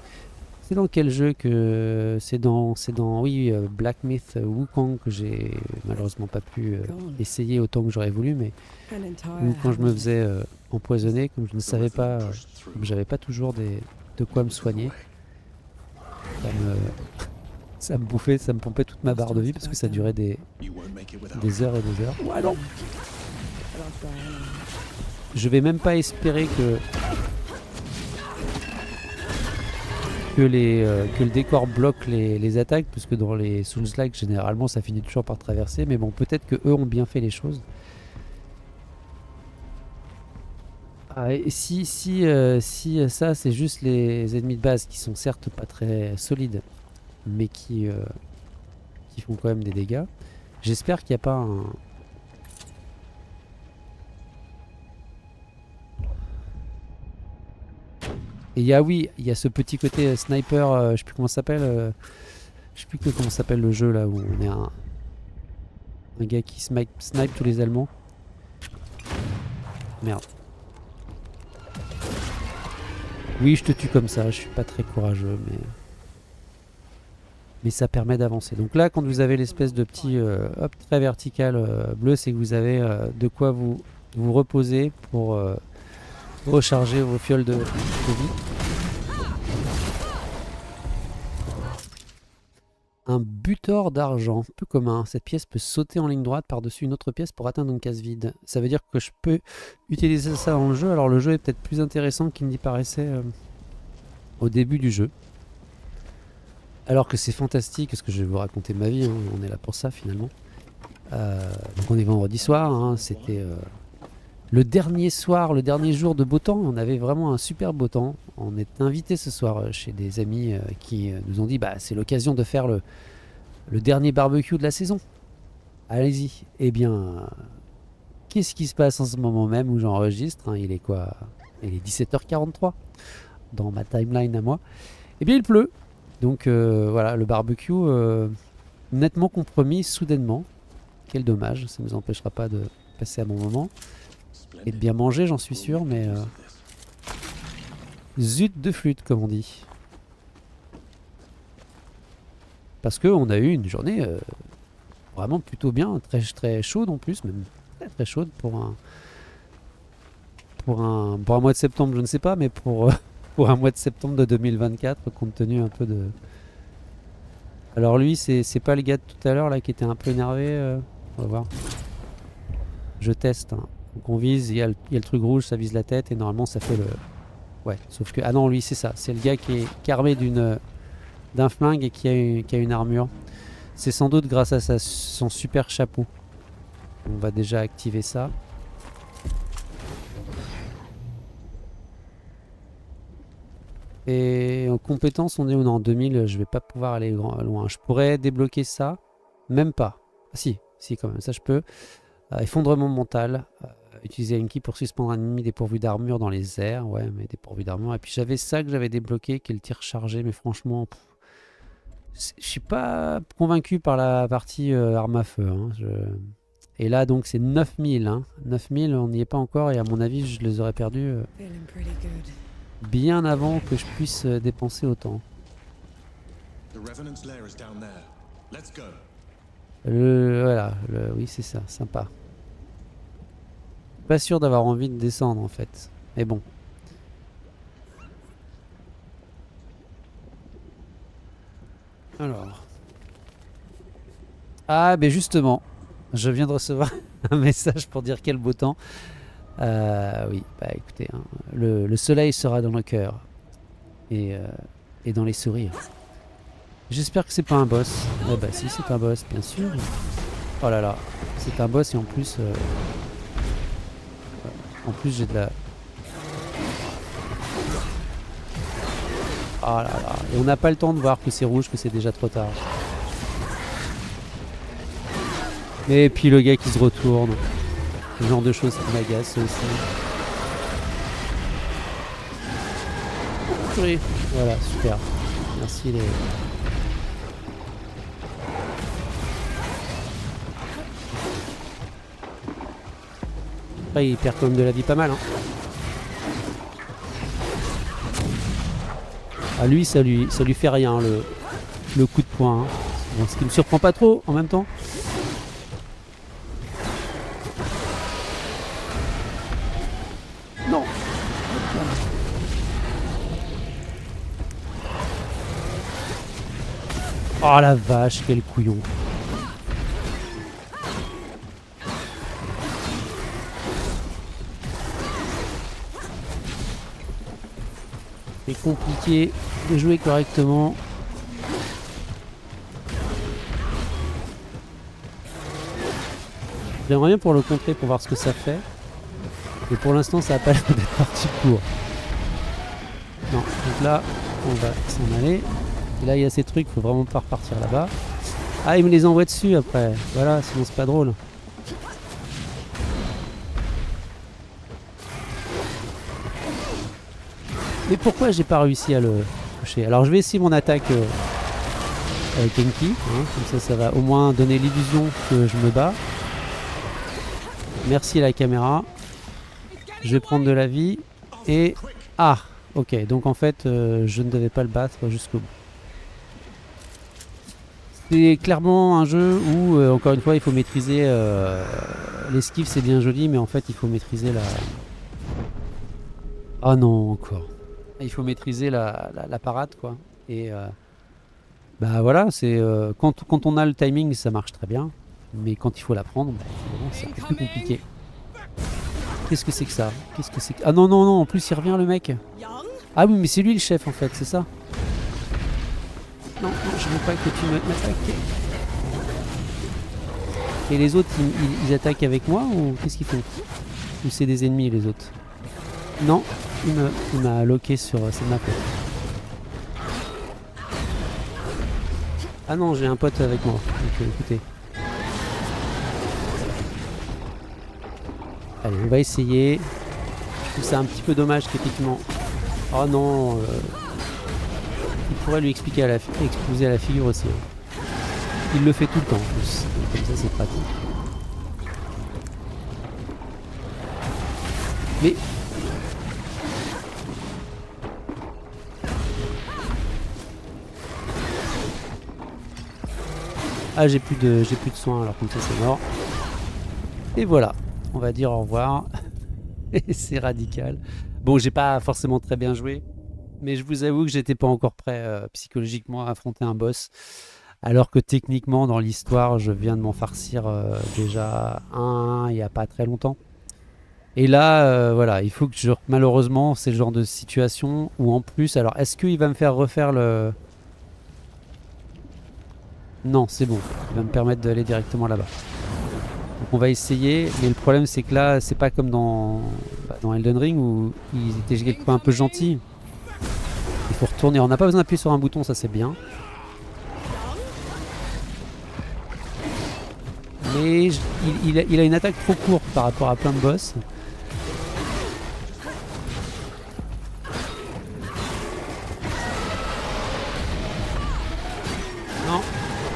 C'est dans quel jeu que c'est dans c'est dans oui euh, Black Myth euh, Wukong que j'ai malheureusement pas pu euh, essayer autant que j'aurais voulu mais quand je me faisais empoisonner comme je ne savais pas comme j'avais pas toujours des de quoi me soigner. Ça me ça me bouffait ça me pompait toute ma barre de vie parce que ça durait des des heures et des heures. Je vais même pas espérer que que, les, euh, que le décor bloque les, attaques, puisque dans les Souls-like, généralement, ça finit toujours par traverser. Mais bon, peut-être que eux ont bien fait les choses. Ah, si, si, euh, si ça, c'est juste les ennemis de base qui sont certes pas très solides, mais qui, euh, qui font quand même des dégâts, j'espère qu'il n'y a pas un, Et il y a oui, il y a ce petit côté euh, sniper, euh, je sais plus comment ça s'appelle. Euh, je sais plus comment s'appelle le jeu là où on est un, gars qui snipe, tous les Allemands. Merde. Oui, je te tue comme ça, je suis pas très courageux, mais... Mais ça permet d'avancer. Donc là, quand vous avez l'espèce de petit hop très vertical bleu, c'est que vous avez de quoi vous, vous reposer pour recharger vos fioles de, vie. Un butor d'argent, peu commun. Cette pièce peut sauter en ligne droite par-dessus une autre pièce pour atteindre une case vide. Ça veut dire que je peux utiliser ça dans le jeu. Alors le jeu est peut-être plus intéressant qu'il n'y paraissait euh, au début du jeu. Alors que c'est fantastique, parce que je vais vous raconter ma vie, hein. on est là pour ça finalement. Euh, donc on est vendredi soir, hein. c'était euh, le dernier soir, le dernier jour de beau temps, on avait vraiment un super beau temps. On est invité ce soir euh, chez des amis euh, qui euh, nous ont dit bah c'est l'occasion de faire le, dernier barbecue de la saison. Allez-y. Eh bien, qu'est-ce qui se passe en ce moment même où j'enregistre hein? Il est quoi? Il est 17h43. dans ma timeline à moi. Eh bien, il pleut. Donc voilà, le barbecue nettement compromis soudainement. Quel dommage, ça ne nous empêchera pas de passer un bon moment. Et de bien manger, j'en suis sûr, mais... euh, zut de flûte, comme on dit. Parce qu'on a eu une journée euh, vraiment plutôt bien, très, très chaude en plus, même très très chaude pour un, pour un, pour un mois de septembre, je ne sais pas, mais pour, euh, (laughs) pour un mois de septembre de 2024, compte tenu un peu de... Alors lui, c'est pas le gars de tout à l'heure là qui était un peu énervé. euh, on va voir. Je teste. hein. Donc on vise, il y, a le- truc rouge, ça vise la tête et normalement ça fait le... Ouais, sauf que... Ah non, lui c'est ça. C'est le gars qui est, armé d'une d'un flingue et qui a, une, armure. C'est sans doute grâce à son super chapeau. On va déjà activer ça. Et en compétence, on est Non, en 2000, je vais pas pouvoir aller loin. Je pourrais débloquer ça? Même pas. Ah si, si quand même, ça je peux. Euh, effondrement mental. Euh, utiliser une key pour suspendre un ennemi dépourvu d'armure dans les airs. Ouais, mais dépourvu d'armure. Et puis j'avais ça que j'avais débloqué, qui est le tir chargé. Mais franchement, je suis pas convaincu par la partie euh, arme à feu. hein. Je- Et là, donc, c'est 9000. Hein. 9000, on n'y est pas encore. Et à mon avis, je les aurais perdus euh, Feeling pretty good. bien avant que je puisse euh, dépenser autant. Le, voilà, le- oui, c'est ça, sympa. Pas sûr d'avoir envie de descendre en fait. Mais bon. Alors. Ah, ben justement, je viens de recevoir (laughs) un message pour dire quel beau temps. Euh, oui, bah écoutez, hein, le, le soleil sera dans nos cœurs et, euh, et dans les sourires. J'espère que c'est pas un boss. Ah bah si, c'est un boss, bien sûr. Oh là là, c'est un boss et en plus... euh, En plus j'ai de la... Oh là là, et on n'a pas le temps de voir que c'est rouge, que c'est déjà trop tard. Et puis le gars qui se retourne. Ce genre de choses qui m'agace aussi. Purée. Voilà, super. Merci les... Après, il perd quand même de la vie pas mal. Hein. À lui, ça lui, ça lui fait rien le, le coup de poing. hein. Bon, ce qui me surprend pas trop en même temps. Non. Oh la vache, quel couillon. Compliqué de jouer correctement. J'aimerais bien pour le contrer pour voir ce que ça fait. Mais pour l'instant ça n'a pas (laughs) l'air d'être parti pour. Non, donc là on va s'en aller. Et là il y a ces trucs, faut vraiment pas repartir là-bas. Ah il me les envoie dessus après. Voilà, sinon c'est pas drôle. Mais pourquoi j'ai pas réussi à le toucher? Alors je vais essayer mon attaque euh, avec Enki, hein, comme ça ça va au moins donner l'illusion que je me bats. Merci à la caméra. Je vais prendre de la vie et... Ah Ok, donc en fait euh, je ne devais pas le battre jusqu'au bout. C'est clairement un jeu où, euh, encore une fois, il faut maîtriser... euh, L'esquive c'est bien joli, mais en fait il faut maîtriser la... Ah non, encore. Il faut maîtriser la, la, parade, quoi. Et euh, bah voilà, c'est euh, quand, on a le timing, ça marche très bien. Mais quand il faut la prendre, bah, c'est un peu plus compliqué. Qu'est-ce que c'est que ça? Qu'est-ce que c'est. Ah non, non, non, en plus il revient le mec. Ah oui, mais c'est lui le chef en fait, c'est ça? Non, non, je veux pas que tu m'attaques. Et les autres, ils attaquent avec moi ou qu'est-ce qu'ils font? Ou c'est des ennemis les autres? Non, il m'a loqué sur euh, cette map. Ah non, j'ai un pote avec moi. Euh, écoutez. Allez, on va essayer. Je trouve ça un petit peu dommage qu'effectivement Oh non euh, Il pourrait lui expliquer à la, à la figure aussi. hein. Il le fait tout le temps en plus. Comme ça c'est pratique. Mais... Ah j'ai plus de j'ai plus de soins alors comme ça c'est mort. Et voilà, on va dire au revoir. (laughs) Et c'est radical. Bon j'ai pas forcément très bien joué, mais je vous avoue que j'étais pas encore prêt euh, psychologiquement à affronter un boss. Alors que techniquement dans l'histoire je viens de m'en farcir euh, déjà un il y a pas très longtemps. Et là, euh, voilà, il faut que je. Malheureusement, c'est le genre de situation où en plus. Alors, est-ce qu'il va me faire refaire le. Non, c'est bon. Il va me permettre d'aller directement là-bas. Donc, on va essayer. Mais le problème, c'est que là, c'est pas comme dans, bah, Elden Ring où ils étaient quelquefois un peu gentils. Il faut retourner. On n'a pas besoin d'appuyer sur un bouton, ça c'est bien. Mais il a une attaque trop courte par rapport à plein de boss.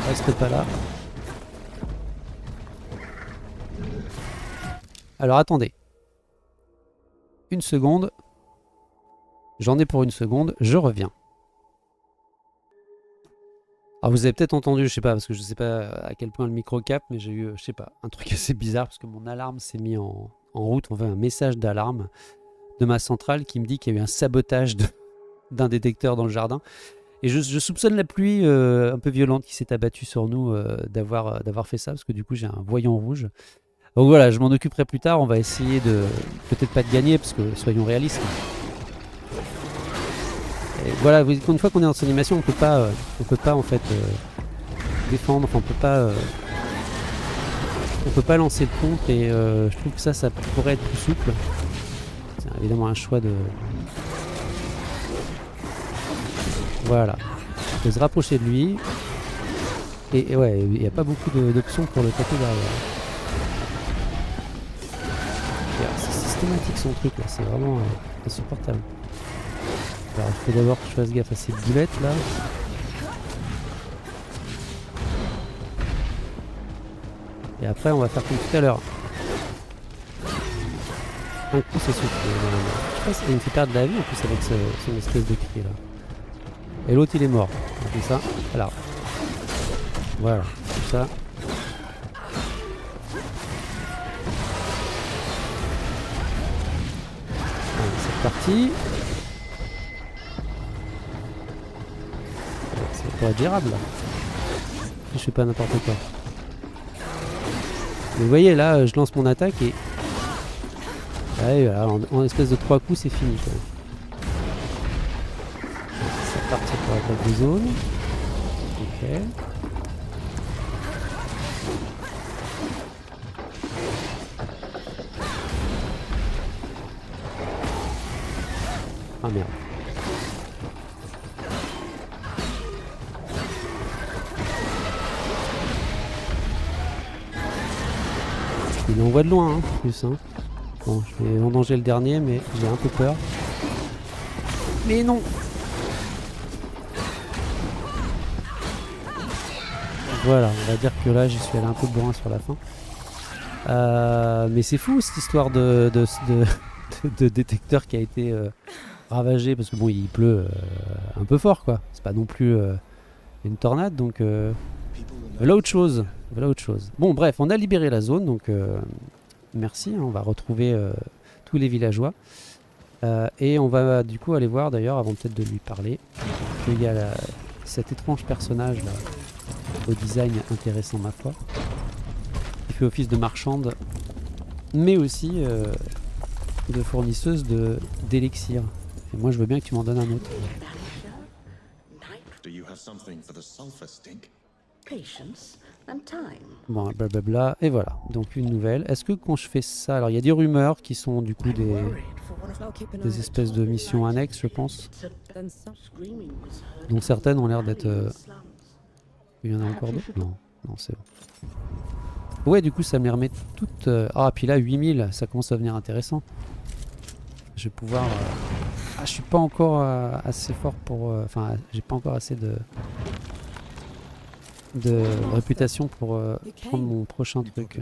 Reste pas là. Alors attendez. Une seconde. J'en ai pour une seconde, je reviens. Alors vous avez peut-être entendu, je sais pas, parce que je sais pas à quel point le micro cap, mais j'ai eu, je sais pas, un truc (laughs) assez bizarre parce que mon alarme s'est mis en, en route. On veut un message d'alarme de ma centrale qui me dit qu'il y a eu un sabotage (laughs) d'un détecteur dans le jardin. Et je, soupçonne la pluie euh, un peu violente qui s'est abattue sur nous euh, d'avoir euh, d'avoir fait ça, parce que du coup j'ai un voyant rouge. Donc voilà, je m'en occuperai plus tard. On va essayer de peut-être pas de gagner, parce que soyons réalistes. Et voilà, une fois qu'on est dans cette animation, on peut pas, peut pas en fait défendre. On peut pas, on peut pas lancer le contre. Et je trouve que ça, ça pourrait être plus souple. C'est évidemment un choix de. Voilà. Il faut se rapprocher de lui. Et, ouais, il n'y a pas beaucoup d'options pour le taper derrière. C'est systématique son truc là, c'est vraiment euh, insupportable. Alors il faut d'abord que je fasse gaffe à ces boulettes là. Et après on va faire comme tout à l'heure. Un coup c'est souffle. Je sais pas, me fait perdre la vie en plus avec ce- son espèce de cri là. Et l'autre il est mort. Fait ça. Voilà. Voilà. Comme ça. C'est parti. C'est pas gérable là. Je fais pas n'importe quoi. Vous voyez là, je lance mon attaque et. Ouais, voilà, en, en espèce de trois coups, c'est fini. quoi. C'est parti pour l'attaque de zone. Ok. Ah merde. Il envoie de loin, hein, plus. Hein. Bon, je vais endanger le dernier, mais j'ai un peu peur. Mais non Voilà, on va dire que là, j'y suis allé un peu bourrin sur la fin. Euh, mais c'est fou cette histoire de, (laughs) détecteur qui a été euh, ravagé parce que bon, il pleut euh, un peu fort quoi. C'est pas non plus une tornade donc. voilà autre chose. Voilà autre chose. Bon, bref, on a libéré la zone, donc merci. hein, on va retrouver tous les villageois. Et on va du coup aller voir d'ailleurs, avant peut-être de lui parler, qu'il y a cet étrange personnage là, au design intéressant ma foi, qui fait office de marchande, mais aussi euh, de fournisseuse de d'élixir. Et moi je veux bien que tu m'en donnes un autre. Do you have something for the sulfur stink? patience and time. Bon, blablabla, et voilà, donc une nouvelle. Est-ce que quand je fais ça, alors il y a des rumeurs qui sont du coup des, espèces de missions annexes, je pense, dont certaines ont l'air d'être... euh. Il y en a encore d'autres Non, non, c'est bon. Ouais, du coup, ça me les remet toutes... euh, Ah, puis là, 8000, ça commence à devenir intéressant. Je vais pouvoir euh, Ah, je suis pas encore euh, assez fort pour. Enfin, j'ai pas encore assez de. de réputation pour prendre mon prochain truc.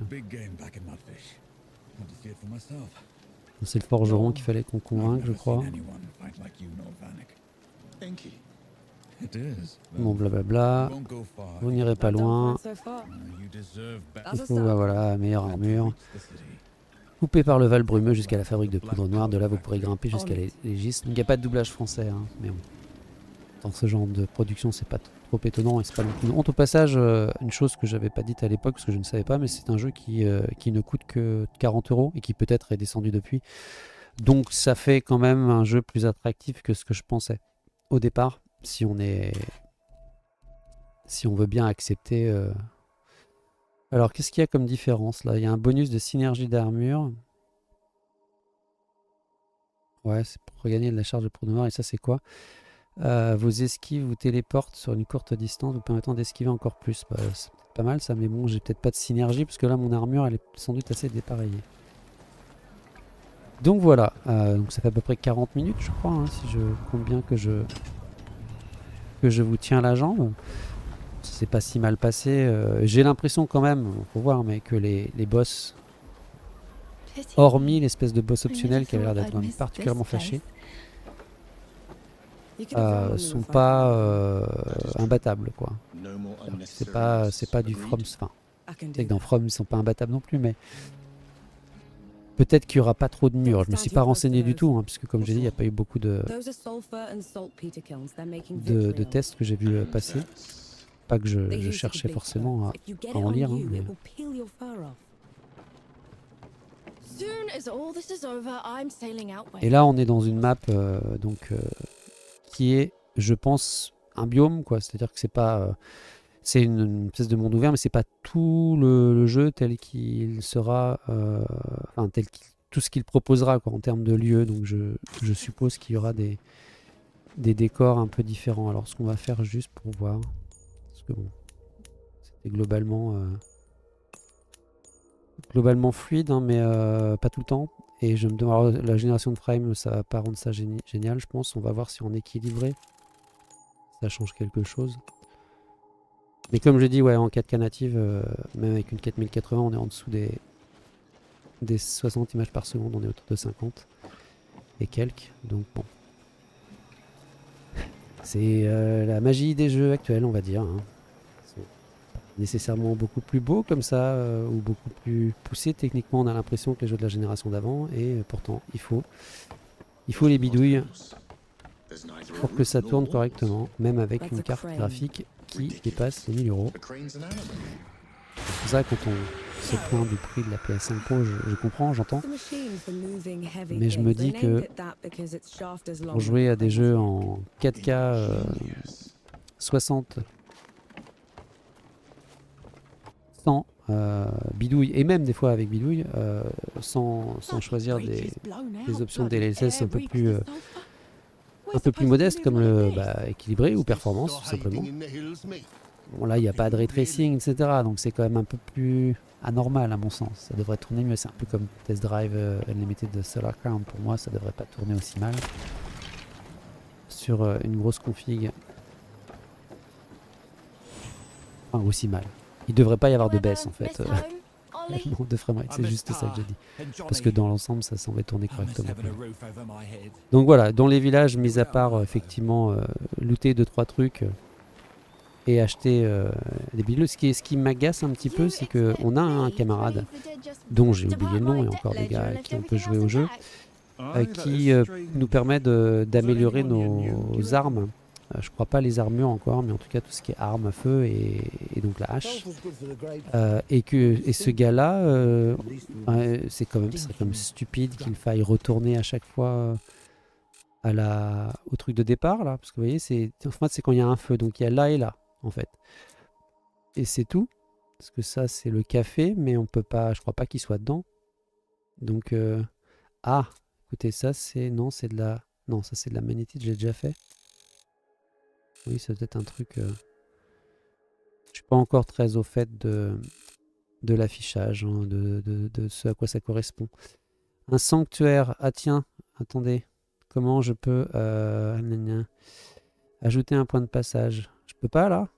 C'est le forgeron qu'il fallait qu'on convainque, je crois. Bon, blablabla. Vous n'irez pas loin. Il faut, bah voilà, meilleure armure. Coupé par le val brumeux jusqu'à la fabrique de poudre noire. De là, vous pourrez grimper jusqu'à les légistes. Donc, il n'y a pas de doublage français, hein, mais bon. Dans ce genre de production, c'est pas trop étonnant et c'est pas non plus une honte. Au passage, euh, une chose que j'avais pas dite à l'époque, parce que je ne savais pas, mais c'est un jeu qui, euh, qui ne coûte que 40 euros et qui peut-être est descendu depuis. Donc, ça fait quand même un jeu plus attractif que ce que je pensais au départ, si on est. Si on veut bien accepter. euh, Alors, qu'est-ce qu'il y a comme différence là? Il y a un bonus de synergie d'armure. Ouais, c'est pour regagner de la charge de noire. Et ça, c'est quoi? Euh, Vos esquives vous téléportent sur une courte distance, vous permettant d'esquiver encore plus. Bah, c'est pas mal ça, mais bon, j'ai peut-être pas de synergie parce que là, mon armure, elle est sans doute assez dépareillée. Donc voilà, euh, donc ça fait à peu près 40 minutes, je crois, hein, si je compte bien que je que je vous tiens la jambe. C'est pas si mal passé. euh, j'ai l'impression quand même, faut voir, mais que les, les boss, hormis l'espèce de boss optionnel qui a l'air d'être particulièrement fâché, euh, sont pas could. euh, imbattables quoi. C'est pas c'est pas du? From. Enfin, que dans. From ils sont pas imbattables non plus, mais peut-être qu'il y aura pas trop de murs. Je me suis pas renseigné du tout, hein, puisque comme j'ai dit, il n'y a pas eu beaucoup de, tests que j'ai vu euh, passer. Pas que je, cherchais forcément à, en lire, hein, mais-. Et là, on est dans une map euh, donc euh, qui est, je pense, un biome quoi. C'est-à-dire que c'est pas, euh, c'est une, espèce de monde ouvert, mais c'est pas tout le, jeu tel qu'il sera, euh, enfin tel qu'il, tout ce qu'il proposera en termes de lieux. Donc je, suppose qu'il y aura des décors un peu différents. Alors ce qu'on va faire juste pour voir, parce que bon, c'était globalement euh, globalement fluide, hein, mais euh, pas tout le temps. Et je me demande, la génération de frame, ça va pas rendre ça géni- génial, je pense. On va voir si est équilibré. Ça change quelque chose. Mais comme je dis, ouais, en 4K native, euh, même avec une 4080, on est en dessous des, des 60 images par seconde, on est autour de 50 et quelques. Donc bon. (laughs) C'est euh, la magie des jeux actuels, on va dire. hein. Pas nécessairement beaucoup plus beaux comme ça, euh, ou beaucoup plus poussés techniquement, on a l'impression que les jeux de la génération d'avant, et euh, pourtant, il faut, il faut les bidouilles pour que ça tourne correctement, même avec une carte graphique qui dépasse les 1000 euros. C'est ça quand on se plaint du prix de la PS5 Pro, je, comprends, j'entends. Mais je me dis que Pour jouer à des jeux en 4K euh, 60 sans euh, bidouille, et même des fois avec bidouille, euh, sans, sans choisir des, options DLSS un peu plus, euh, un peu plus modestes comme le bah, équilibré ou performance tout simplement. Bon là il n'y a pas de ray tracing etc. Donc c'est quand même un peu plus anormal à mon sens. Ça devrait tourner mieux. C'est un peu comme Test Drive euh, Unlimited de Solar Crown. Pour moi ça devrait pas tourner aussi mal. Sur euh, une grosse config. Enfin aussi mal. Il devrait pas y avoir de baisse en fait. (laughs) le nombre de framerate. C'est juste ça que j'ai dit. Parce que dans l'ensemble ça semblait tourner correctement. Donc voilà, dans les villages, mis à part euh, effectivement euh, looter 2-3 trucs euh, et acheter euh, des bidules, ce qui, ce qui m'agace un petit peu, c'est que on a un camarade dont j'ai oublié le nom et encore des gars avec qui on peut jouer au jeu, euh, qui euh, nous permet de- d'améliorer nos armes. Euh, je crois pas les armures encore, mais en tout cas tout ce qui est armes à feu et, donc la hache. Euh, et que et ce gars-là, euh, c'est quand même, stupide qu'il faille retourner à chaque fois à la, au truc de départ là, parce que vous voyez, c'est en fait c'est quand il y a un feu, donc il y a là et là en fait, et c'est tout, parce que ça c'est le café, mais on peut pas, je crois pas qu'il soit dedans, donc ah, écoutez ça c'est non c'est de la, non ça c'est de la magnétite, j'ai déjà fait, oui c'est peut-être un truc, euh, je suis pas encore très au fait de l'affichage, hein, de, ce à quoi ça correspond. Un sanctuaire. Ah tiens, attendez. Comment je peux euh, ajouter un point de passage? Je peux pas là?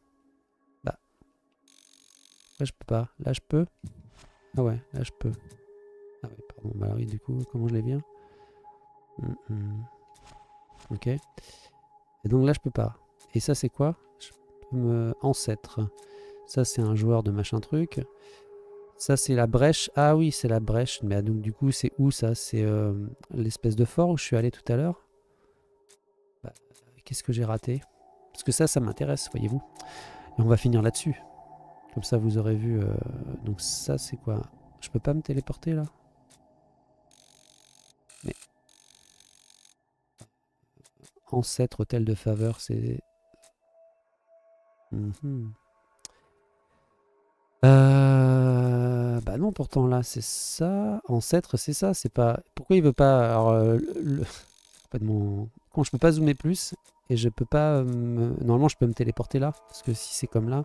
Bah. Là je peux pas. Là je peux Ah ouais, là je peux. Ah ouais, pardon. Bah oui, du coup, comment je les viens? Hum, hum. Ok. Et donc là je peux pas. Et ça c'est quoi? Me... Ancêtre. Ça c'est un joueur de machin truc. Ça c'est la brèche. Ah oui, c'est la brèche. Mais donc du coup c'est où ça? C'est euh, l'espèce de fort où je suis allé tout à l'heure? Bah, Qu'est-ce que j'ai raté? Parce que ça, ça m'intéresse, voyez-vous. Et on va finir là-dessus. Comme ça vous aurez vu. euh, Donc ça c'est quoi? Je peux pas me téléporter là? Mais... Ancêtre, hôtel de faveur, c'est... Mhm. Euh, bah non, pourtant là c'est ça. Ancêtre, c'est ça. C'est pas. Pourquoi il veut pas Alors, euh, le... pas de mon. Quand je peux pas zoomer plus et je peux pas. euh, me- Normalement, je peux me téléporter là parce que si c'est comme là,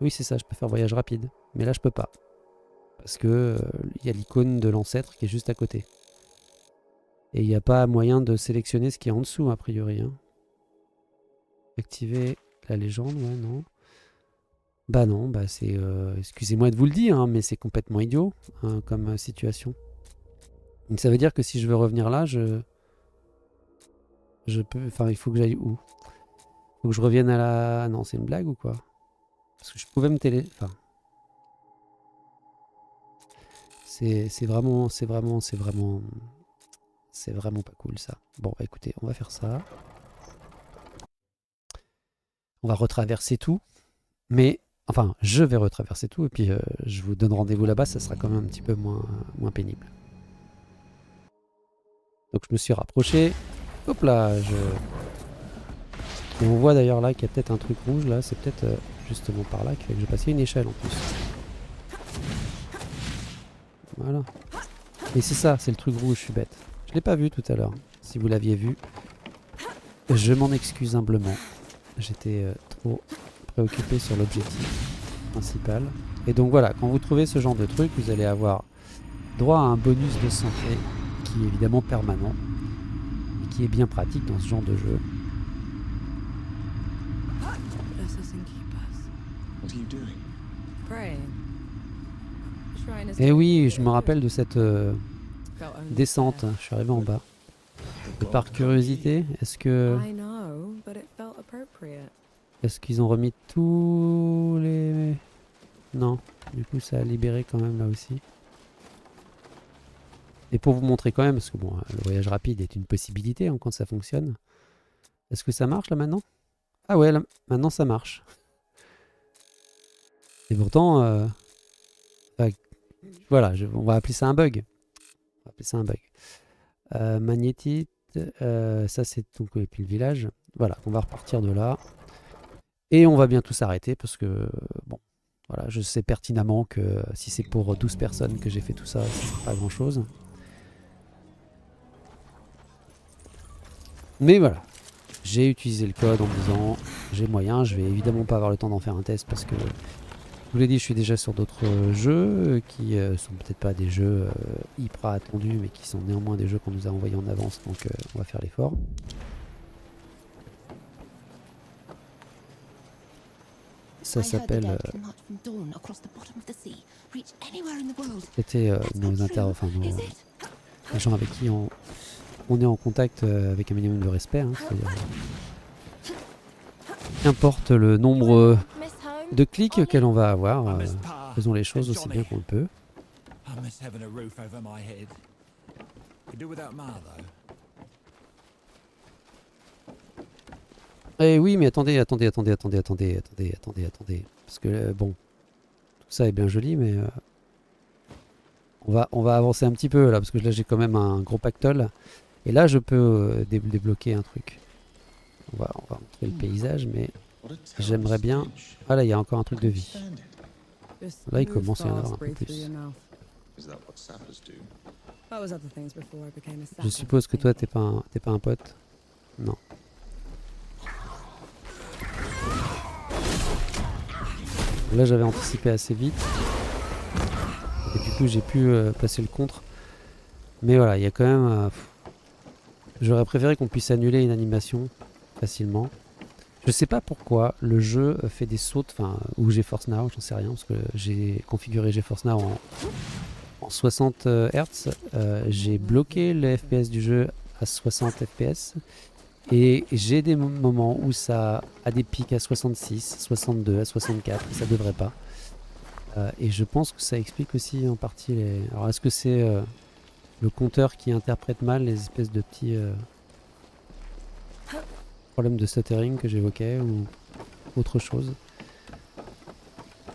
oui c'est ça. Je peux faire voyage rapide, mais là je peux pas parce que euh, il y a l'icône de l'ancêtre qui est juste à côté et il n'y a pas moyen de sélectionner ce qui est en dessous a priori. hein. Activer la légende, ouais non. Bah non, bah c'est. euh, Excusez-moi de vous le dire, hein, mais c'est complètement idiot hein, comme euh, situation. Donc ça veut dire que si je veux revenir là, je. Je peux. Enfin, il faut que j'aille où? Faut que je revienne à la. Non, c'est une blague ou quoi? Parce que je pouvais me télé. Enfin. C'est c'est vraiment. C'est vraiment. C'est vraiment. C'est vraiment pas cool ça. Bon, bah écoutez, on va faire ça. On va retraverser tout. Mais Enfin, je vais retraverser tout et puis euh, je vous donne rendez-vous là-bas, ça sera quand même un petit peu moins, pénible. Donc je me suis rapproché. Hop là, je... On voit d'ailleurs là qu'il y a peut-être un truc rouge là, c'est peut-être euh, justement par là qu'il fait que je passe une échelle en plus. Voilà. Et c'est ça, c'est le truc rouge, je suis bête. Je l'ai pas vu tout à l'heure. Si vous l'aviez vu, je m'en excuse humblement. J'étais euh, trop préoccupé sur l'objectif principal. Et donc voilà, quand vous trouvez ce genre de truc, vous allez avoir droit à un bonus de santé qui est évidemment permanent et qui est bien pratique dans ce genre de jeu. Bless us and keep us. What are you doing? Praying. Shrine is Et getting oui, je me rappelle de cette euh, descente. Je suis arrivé en bas. Et par curiosité, est-ce que est-ce qu'ils ont remis tous les Non, du coup ça a libéré quand même là aussi. Et pour vous montrer quand même, parce que bon, le voyage rapide est une possibilité hein, quand ça fonctionne. Est-ce que ça marche là maintenant? Ah ouais, là, maintenant ça marche. Et pourtant, euh, voilà, on va appeler ça un bug. On va appeler ça un bug. Euh, magnétite, euh, ça c'est donc et puis le village. Voilà, on va repartir de là. Et on va bientôt s'arrêter parce que, bon, voilà, je sais pertinemment que si c'est pour 12 personnes que j'ai fait tout ça, c'est pas grand chose. Mais voilà, j'ai utilisé le code en me disant j'ai moyen, je vais évidemment pas avoir le temps d'en faire un test parce que, je vous l'ai dit, je suis déjà sur d'autres jeux qui euh, sont peut-être pas des jeux euh, hyper attendus mais qui sont néanmoins des jeux qu'on nous a envoyés en avance donc euh, on va faire l'effort. Ça s'appelle. C'était euh, nos inter... enfin, nos- les gens avec qui on, on est en contact euh, avec un minimum de respect. hein, euh, Qu'importe le nombre de clics que l'on va avoir, euh, faisons les choses aussi bien qu'on le peut. I miss having a roof over my head. Could do without Ma though. Eh oui, mais attendez, attendez, attendez, attendez, attendez, attendez, attendez, attendez. Parce que euh, bon, tout ça est bien joli, mais euh, on, va, on va avancer un petit peu là, parce que là j'ai quand même un gros pactole. Et là je peux euh, dé- débloquer un truc. On va, on montrer le paysage, mais J'aimerais bien- ah là il y a encore un truc de vie. Là, il commence à y en avoir un peu plus. Je suppose que toi t'es pas, pas un pote? Non. Là j'avais anticipé assez vite. Et du coup j'ai pu euh, passer le contre. Mais voilà, il y a quand même... euh, J'aurais préféré qu'on puisse annuler une animation facilement. Je sais pas pourquoi le jeu fait des sautes, enfin, ou GeForce Now, j'en sais rien, parce que j'ai configuré GeForce Now en, en 60 euh, Hz. Euh, j'ai bloqué le FPS du jeu à 60 FPS. Et j'ai des mo- moments où ça a des pics à 66, 62, à 64, ça devrait pas. Euh, et je pense que ça explique aussi en partie les. Alors est-ce que c'est euh, le compteur qui interprète mal les espèces de petits euh, problèmes de stuttering que j'évoquais ou autre chose?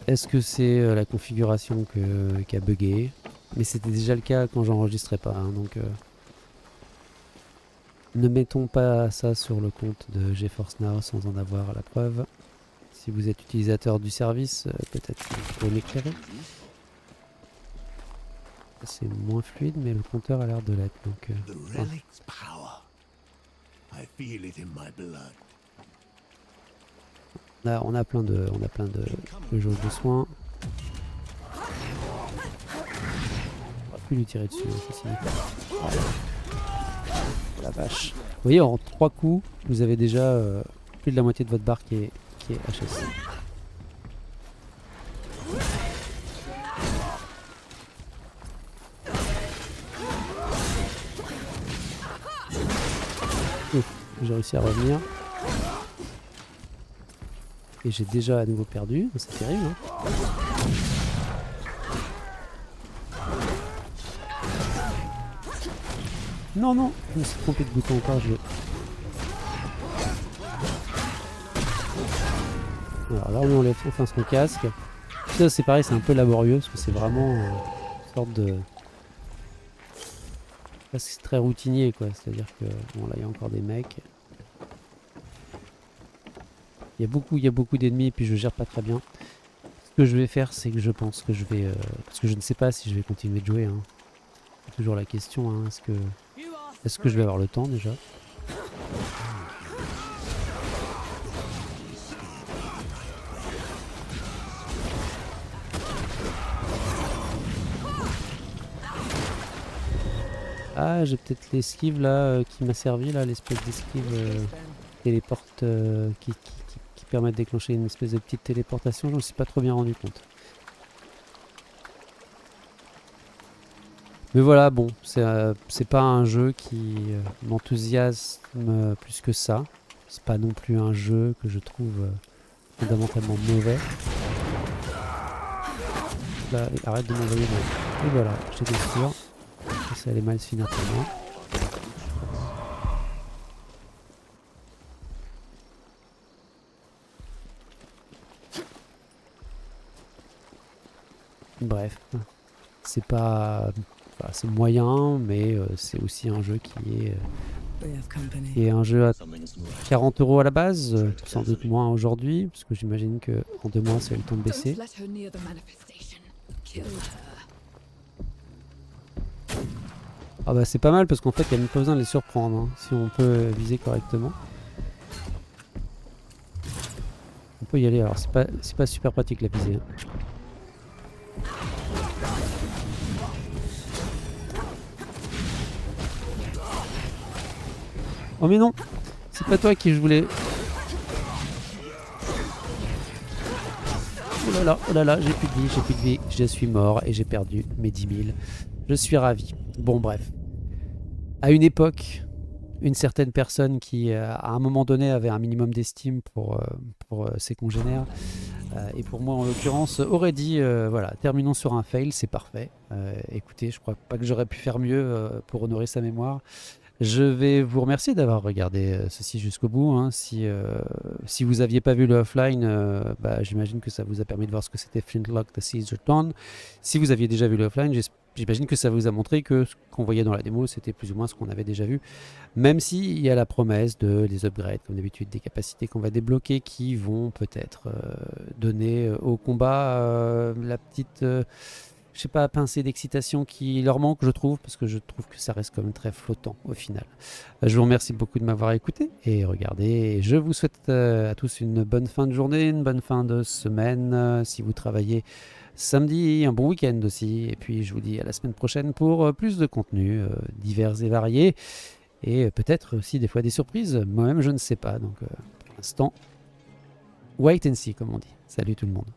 Est-ce que c'est la configuration qui a bugué? Mais c'était déjà le cas quand j'enregistrais pas, hein, donc. Ne mettons pas ça sur le compte de GeForce Now sans en avoir la preuve. Si vous êtes utilisateur du service, euh, peut-être que vous pouvez m'éclairer. C'est moins fluide, mais le compteur a l'air de l'être. Donc, euh, on, a, on a plein de, on a plein de, de jauges de soins. On va plus lui tirer dessus, hein, ceci dit. Voilà. Vache. Vous voyez, en trois coups, vous avez déjà euh, plus de la moitié de votre barre qui est, qui est HS. J'ai réussi à revenir. Et j'ai déjà à nouveau perdu, c'est terrible. hein. Non, non, je me suis trompé de bouton encore, je. Alors là, on enlève enfin son casque. Ça, c'est pareil, c'est un peu laborieux parce que c'est vraiment euh, une sorte de. Là, c'est très routinier quoi. C'est-à-dire que. Bon, là, il y a encore des mecs. Il y a beaucoup, il y a beaucoup d'ennemis et puis je gère pas très bien. Ce que je vais faire, c'est que je pense que je vais. euh, parce que je ne sais pas si je vais continuer de jouer. hein. C'est toujours la question. hein, Est-ce que. Est-ce que je vais avoir le temps déjà? Ah, j'ai peut-être l'esquive là euh, qui m'a servi là, l'espèce d'esquive euh, téléporte euh, qui, permet de déclencher une espèce de petite téléportation. Je me suis pas trop bien rendu compte. Mais voilà, bon, c'est euh, c'est pas un jeu qui euh, m'enthousiasme euh, plus que ça. C'est pas non plus un jeu que je trouve fondamentalement mauvais. Arrête de m'envoyer de... Et voilà, j'étais sûr que ça allait mal se finir. Bref, c'est pas, enfin, c'est moyen, mais euh, c'est aussi un jeu qui est, euh, qui est un jeu à Something's moving. 40 euros à la base, euh, sans doute moins aujourd'hui, parce que j'imagine que en deux mois ça a eu le temps de baisser. Ah bah c'est pas mal parce qu'en fait il n'y a même pas besoin de les surprendre hein, si on peut viser correctement. On peut y aller, alors c'est pas, c'est pas super pratique la visée. hein. Oh mais non C'est pas toi qui je voulais... Oh là là, oh là là, j'ai plus de vie, j'ai plus de vie, je suis mort et j'ai perdu mes 10 000. Je suis ravi. Bon, bref. À une époque, une certaine personne qui, euh, à un moment donné, avait un minimum d'estime pour, euh, pour euh, ses congénères, et pour moi en l'occurrence, aurait dit voilà, terminons sur un fail, c'est parfait. Écoutez, je crois pas que j'aurais pu faire mieux pour honorer sa mémoire. Je vais vous remercier d'avoir regardé euh, ceci jusqu'au bout. hein. Si, euh, si vous aviez pas vu le offline, euh, bah, j'imagine que ça vous a permis de voir ce que c'était Flintlock The Caesar Dawn. Si vous aviez déjà vu le offline, j'imagine que ça vous a montré que ce qu'on voyait dans la démo, c'était plus ou moins ce qu'on avait déjà vu. Même s'il y a la promesse de les upgrades, comme d'habitude, des capacités qu'on va débloquer qui vont peut-être donner au combat la petite, je sais pas, pincée d'excitation qui leur manque, je trouve, parce que je trouve que ça reste quand même très flottant au final. Euh, Je vous remercie beaucoup de m'avoir écouté et regardé. Et je vous souhaite euh, à tous une bonne fin de journée, une bonne fin de semaine. euh, si vous travaillez samedi, un bon week-end aussi. Et puis je vous dis à la semaine prochaine pour plus de contenu euh, divers et variés. Et peut-être aussi des fois des surprises. Moi-même, je ne sais pas. Donc, pour l'instant, wait and see, comme on dit. Salut tout le monde.